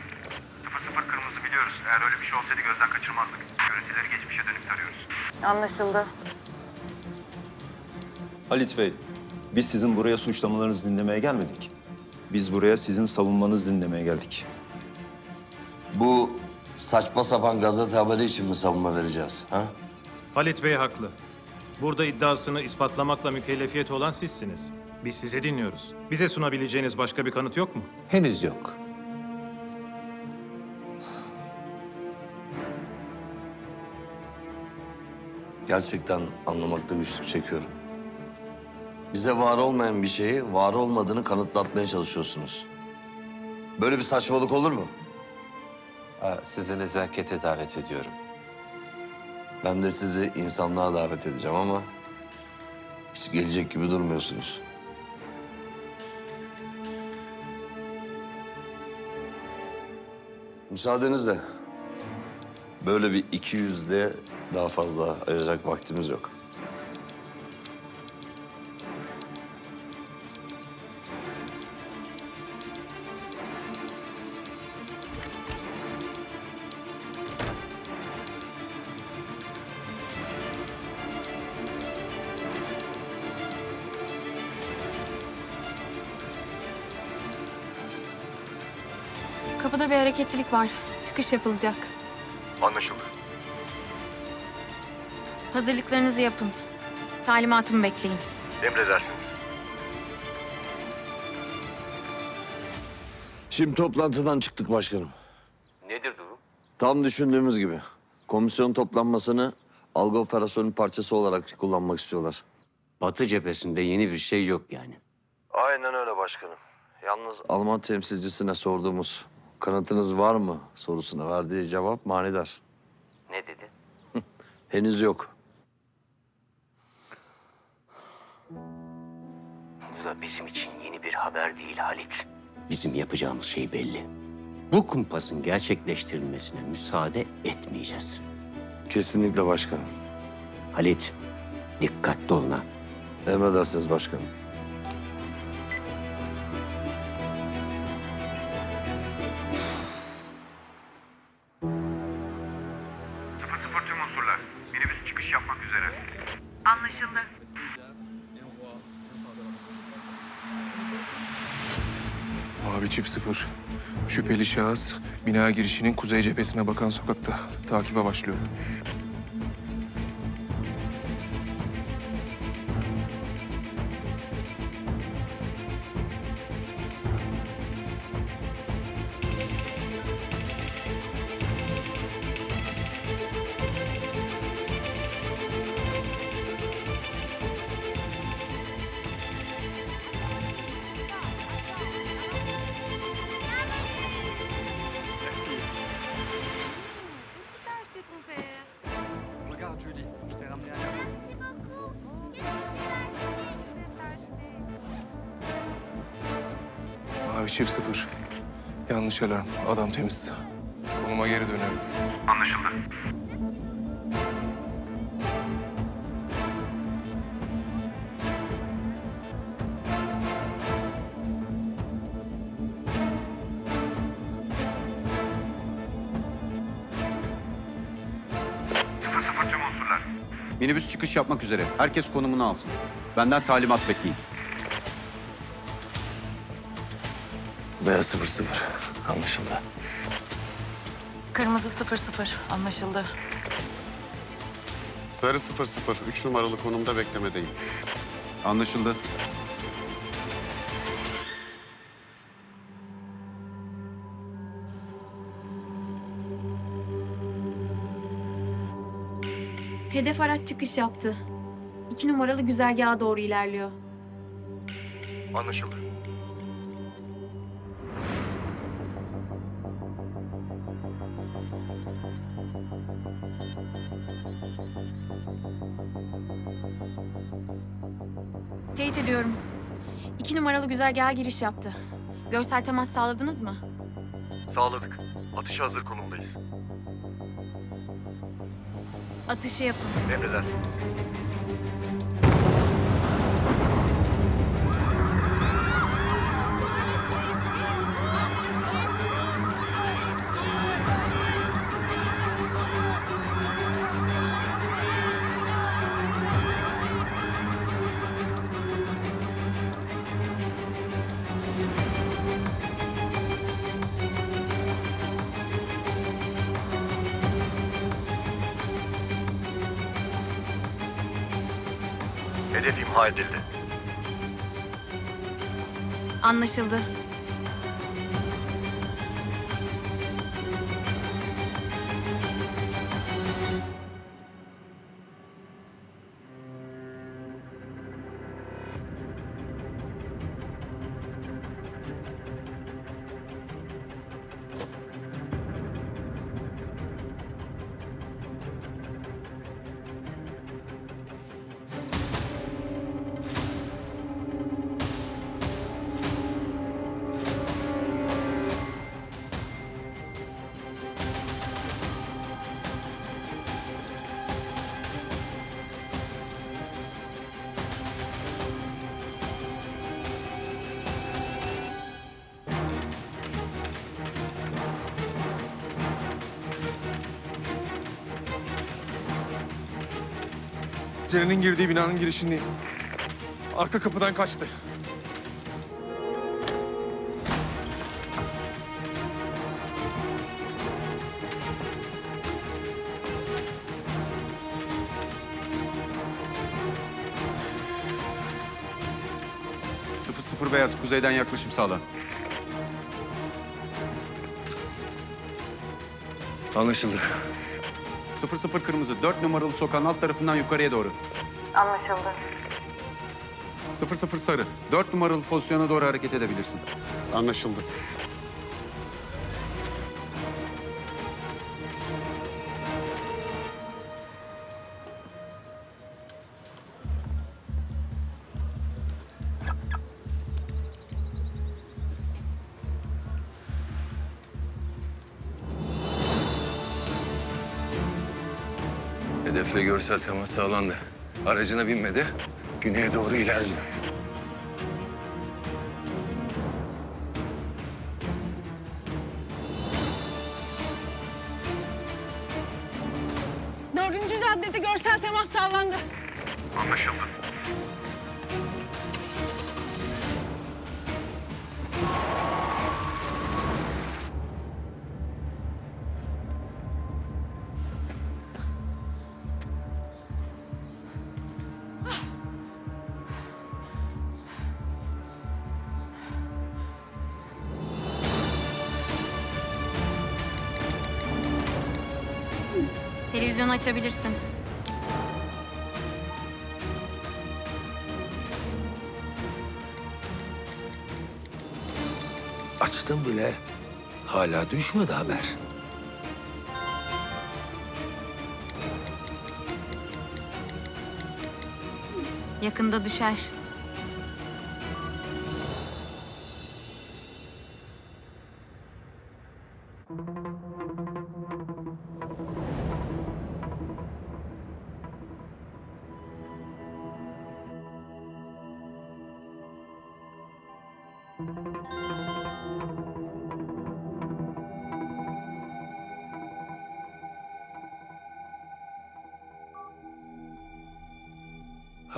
Sıfır sıfır kırmızı biliyoruz. Eğer öyle bir şey olsaydı gözden kaçırmazdık. Görüntüleri geçmişe dönük tarıyoruz. Anlaşıldı. Halit Bey, biz sizin buraya suçlamalarınızı dinlemeye gelmedik. Biz buraya sizin savunmanızı dinlemeye geldik. Bu saçma sapan gazete haberi için mi savunma vereceğiz? Ha? Halit Bey haklı. Burada iddiasını ispatlamakla mükellefiyeti olan sizsiniz. Biz sizi dinliyoruz. Bize sunabileceğiniz başka bir kanıt yok mu? Henüz yok. Gerçekten anlamakta güçlük çekiyorum. Bize var olmayan bir şeyi var olmadığını kanıtlatmaya çalışıyorsunuz. Böyle bir saçmalık olur mu? Sizi nezakete davet ediyorum. Ben de sizi insanlığa davet edeceğim ama hiç gelecek gibi durmuyorsunuz. Müsaadenizle. Böyle bir iki yüzde daha fazla ayıracak vaktimiz yok. Kapıda bir hareketlilik var. Çıkış yapılacak. Anlaşıldı. Hazırlıklarınızı yapın. Talimatımı bekleyin. Emredersiniz. Şimdi toplantıdan çıktık başkanım. Nedir durum? Tam düşündüğümüz gibi. Komisyon toplanmasını algı operasyonun parçası olarak kullanmak istiyorlar. Batı cephesinde yeni bir şey yok yani. Aynen öyle başkanım. Yalnız Alman temsilcisine sorduğumuz kanıtınız var mı sorusuna verdiği cevap manidar. Ne dedi? Henüz yok. Bu da bizim için yeni bir haber değil Halit. Bizim yapacağımız şey belli. Bu kumpasın gerçekleştirilmesine müsaade etmeyeceğiz. Kesinlikle başkanım. Halit, dikkatli olun ha. Emredersiniz başkanım. Şüpheli şahıs bina girişinin kuzey cephesine bakan sokakta. Takibe başlıyor. Temiz. Konuma geri dönelim. Anlaşıldı. Sıfır sıfır tüm unsurlar. Minibüs çıkış yapmak üzere. Herkes konumunu alsın. Benden talimat bekleyin. Beyaz sıfır sıfır. Anlaşıldı. Kırmızı sıfır sıfır. Anlaşıldı. Sarı 00, 3 numaralı konumda beklemedeyim. Anlaşıldı. Hedef araç çıkış yaptı. İki numaralı güzergaha doğru ilerliyor. Anlaşıldı. Numaralı güzergaha giriş yaptı. Görsel temas sağladınız mı? Sağladık. Atışa hazır konumdayız. Atışı yapın. Emredersiniz. İmha edildi. Anlaşıldı. Ceren'in girdiği binanın girişindeyim. Arka kapıdan kaçtı. Sıfır sıfır beyaz kuzeyden yaklaşım sağla. Anlaşıldı. Sıfır sıfır kırmızı. Dört numaralı sokağın alt tarafından yukarıya doğru. Anlaşıldı. Sıfır sıfır sarı. Dört numaralı pozisyona doğru hareket edebilirsin. Anlaşıldı. Görsel temas sağlandı. Aracına binmedi. Güneye doğru ilerliyor. Açabilirsin. Açtım bile. Hala düşmedi haber. Yakında düşer.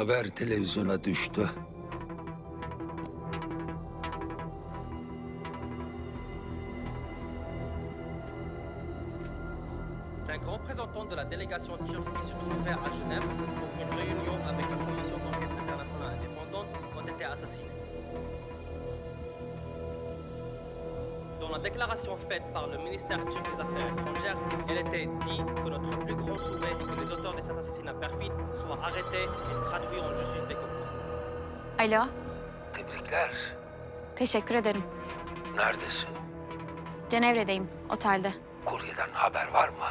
Haber televizyona düştü. Tebrikler. teşekkür ederim. Neredesin? Cenevre'deyim, otelde. Kuryeden haber var mı?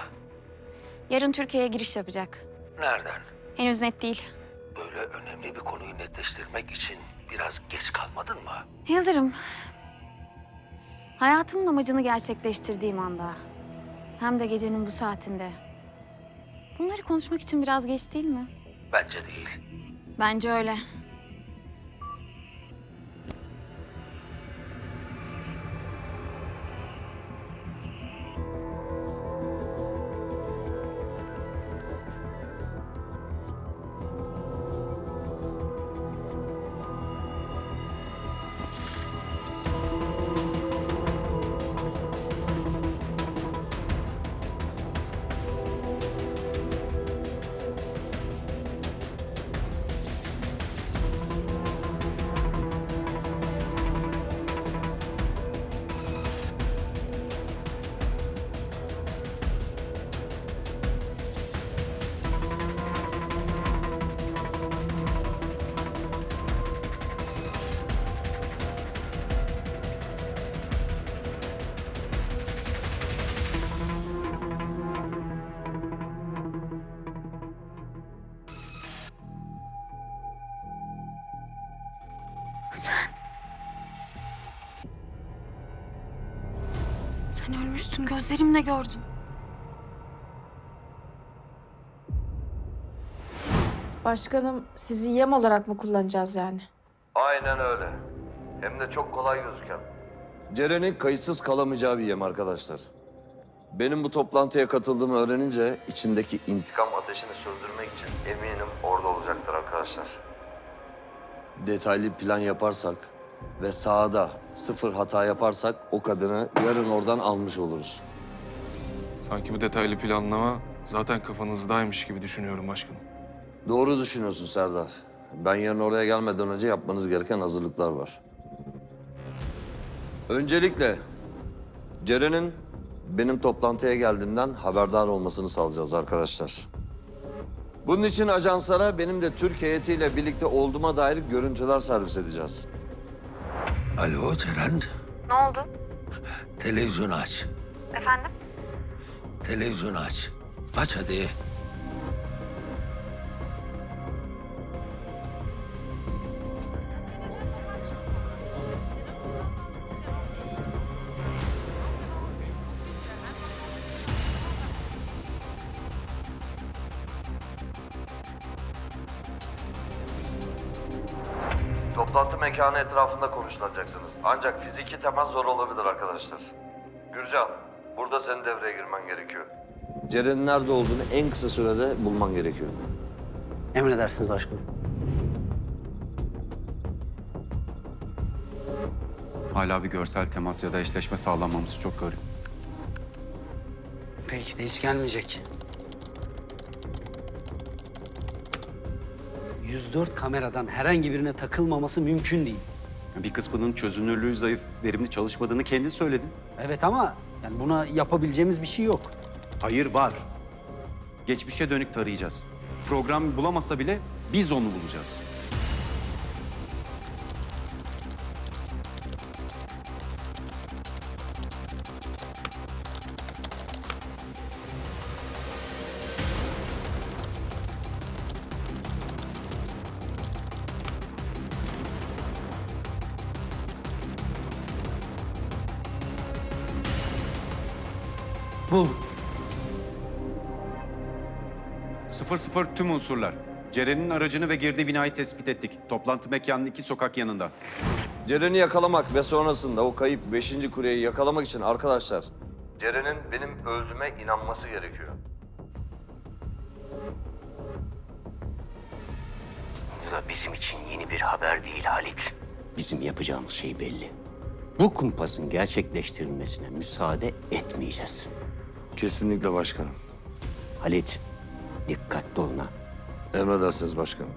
Yarın Türkiye'ye giriş yapacak. Nereden? Henüz net değil. Böyle önemli bir konuyu netleştirmek için biraz geç kalmadın mı? Yıldırım, hayatımın amacını gerçekleştirdiğim anda, hem de gecenin bu saatinde. Bunları konuşmak için biraz geç değil mi? Bence değil. Bence öyle. Ölmüştün, gözlerimle gördüm. Başkanım sizi yem olarak mı kullanacağız yani? Aynen öyle. Hem de çok kolay gözüken. Ceren'in kayıtsız kalamayacağı bir yem arkadaşlar. Benim bu toplantıya katıldığımı öğrenince içindeki intikam ateşini söndürmek için eminim orada olacaktır arkadaşlar. Detaylı plan yaparsak ve sahada sıfır hata yaparsak o kadını yarın oradan almış oluruz. Sanki bu detaylı planlama zaten kafanızdaymış gibi düşünüyorum başkanım. Doğru düşünüyorsun Serdar. Ben yarın oraya gelmeden önce yapmanız gereken hazırlıklar var. Öncelikle Ceren'in benim toplantıya geldiğimden haberdar olmasını sağlayacağız arkadaşlar. Bunun için ajanslara benim de Türk heyetiyle birlikte olduğuma dair görüntüler servis edeceğiz. Alo Ceren, Ne oldu? televizyonu aç. Efendim? Televizyonu aç. Aç hadi. Mekanı etrafında konuşulacaksınız. Ancak fiziki temas zor olabilir arkadaşlar. Gürcan, burada senin devreye girmen gerekiyor. Ceren'in nerede olduğunu en kısa sürede bulman gerekiyor. Emredersiniz başkanım. Hala bir görsel temas ya da eşleşme sağlanmaması çok garip. Belki de hiç gelmeyecek. 104 kameradan herhangi birine takılmaması mümkün değil. Bir kısmının çözünürlüğü zayıf, verimli çalışmadığını kendin söyledin. Evet ama yani buna yapabileceğimiz bir şey yok. Hayır var. Geçmişe dönük tarayacağız. Program bulamasa bile biz onu bulacağız. 00 tüm unsurlar. Ceren'in aracını ve girdiği binayı tespit ettik. Toplantı mekanının iki sokak yanında. Ceren'i yakalamak ve sonrasında o kayıp beşinci kuryeyi yakalamak için arkadaşlar... Ceren'in benim öldüğüme inanması gerekiyor. Bu da bizim için yeni bir haber değil Halit. Bizim yapacağımız şey belli. Bu kumpasın gerçekleştirilmesine müsaade etmeyeceğiz. Kesinlikle başkanım. Halit, dikkatli olun ha. Emredersiniz başkanım.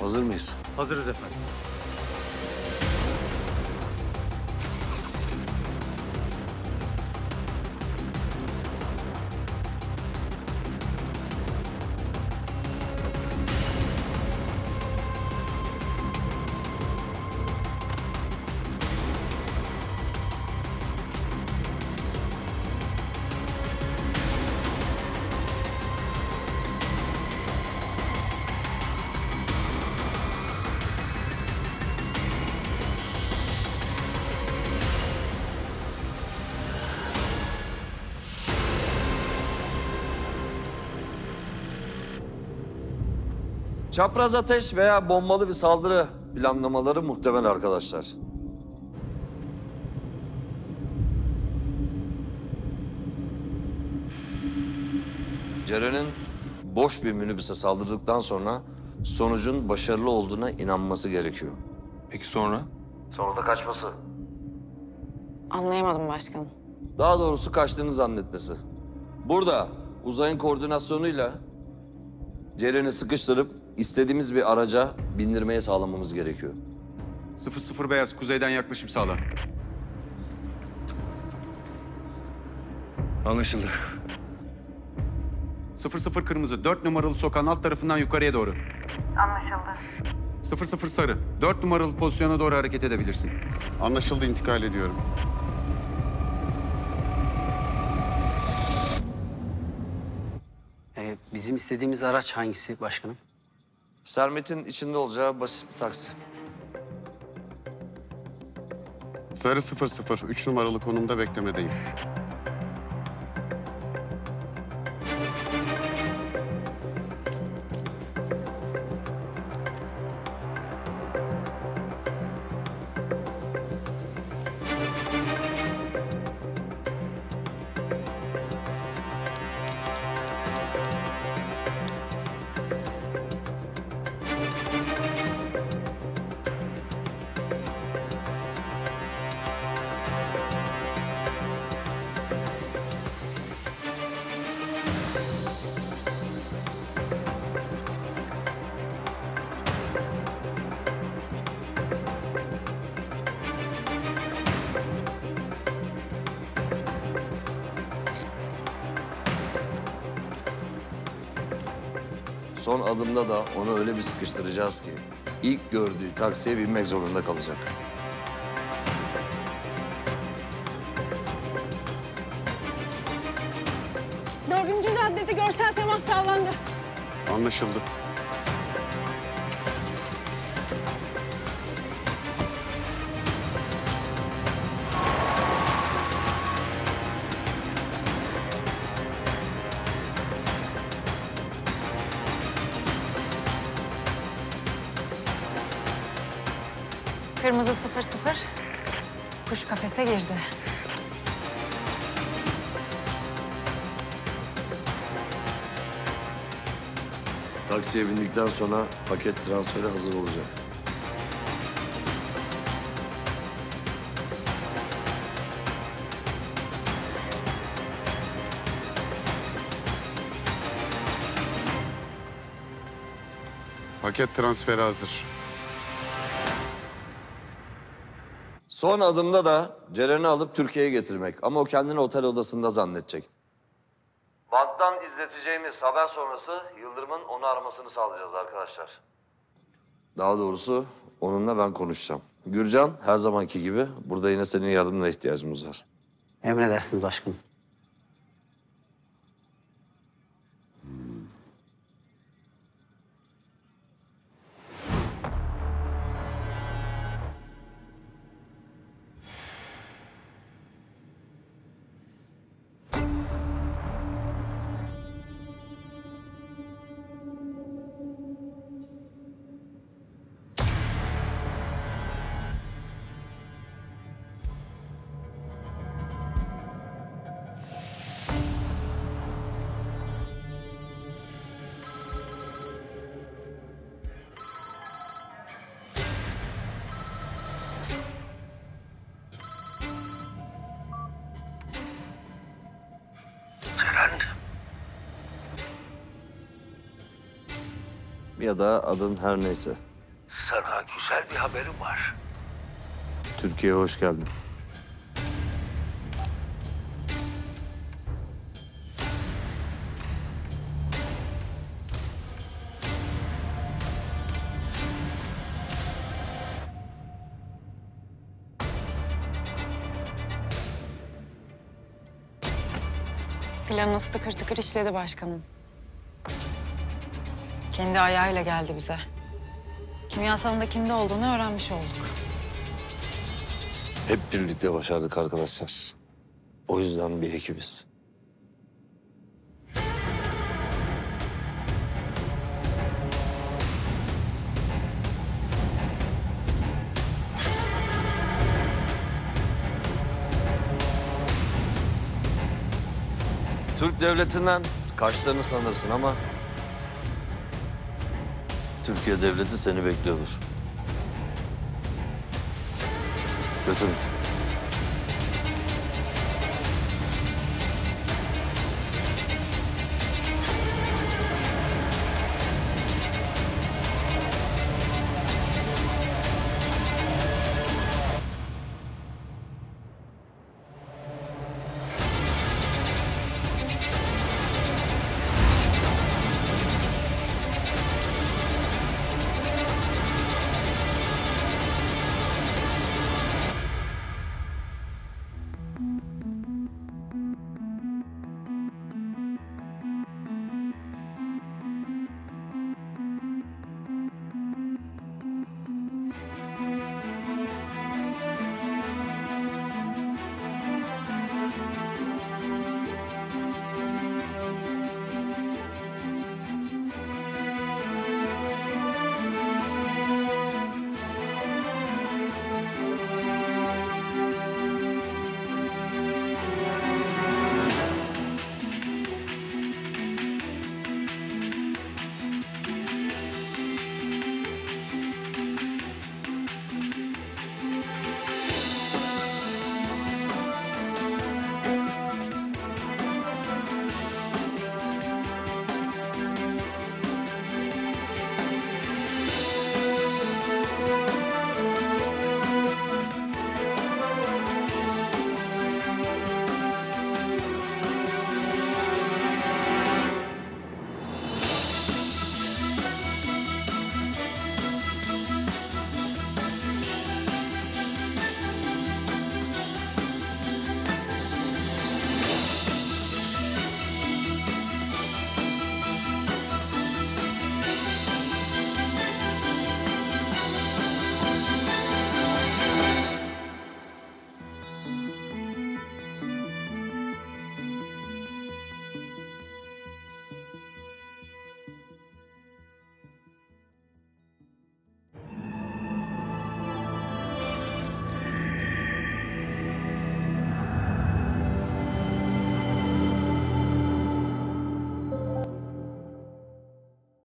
Hazır mıyız? Hazırız efendim. Çapraz ateş veya bombalı bir saldırı planlamaları muhtemel arkadaşlar. Ceren'in boş bir minibüse saldırdıktan sonra sonucun başarılı olduğuna inanması gerekiyor. Peki sonra? Sonra da kaçması. Anlayamadım başkanım. Daha doğrusu kaçtığını zannetmesi. Burada uzayın koordinasyonuyla Ceren'i sıkıştırıp istediğimiz bir araca bindirmeye sağlamamız gerekiyor. 00 beyaz kuzeyden yaklaşım sağla. Anlaşıldı. 00 kırmızı 4 numaralı sokağın alt tarafından yukarıya doğru. Anlaşıldı. 00 sarı 4 numaralı pozisyona doğru hareket edebilirsin. Anlaşıldı intikal ediyorum. Ee, bizim istediğimiz araç hangisi başkanım? Sermet'in içinde olacağı basit bir taksi. Sarı 00 3 numaralı konumda beklemedeyim. Adımda da onu öyle bir sıkıştıracağız ki ilk gördüğü taksiye binmek zorunda kalacak. Dördüncü caddede görsel temas sağlandı. Anlaşıldı. Taksiye bindikten sonra paket transferi hazır olacak. Paket transferi hazır. Son adımda da Ceren'i alıp Türkiye'ye getirmek. Ama o kendini otel odasında zannedecek. Banttan izleteceğimiz haber sonrası onu aramasını sağlayacağız arkadaşlar. Daha doğrusu onunla ben konuşacağım. Gürcan her zamanki gibi burada yine senin yardımına ihtiyacımız var. Emredersiniz başkanım. Ya da adın her neyse. Sana güzel bir haberim var. Türkiye'ye hoş geldin. Planınız tıkır tıkır işledi başkanım. Kendi ayağıyla geldi bize. Kimyasalın da kimde olduğunu öğrenmiş olduk. Hep birlikte başardık arkadaşlar. O yüzden bir ekibiz. Türk devletinden kaçlarını sanırsın ama... Türkiye devleti seni bekliyordur. Götürün.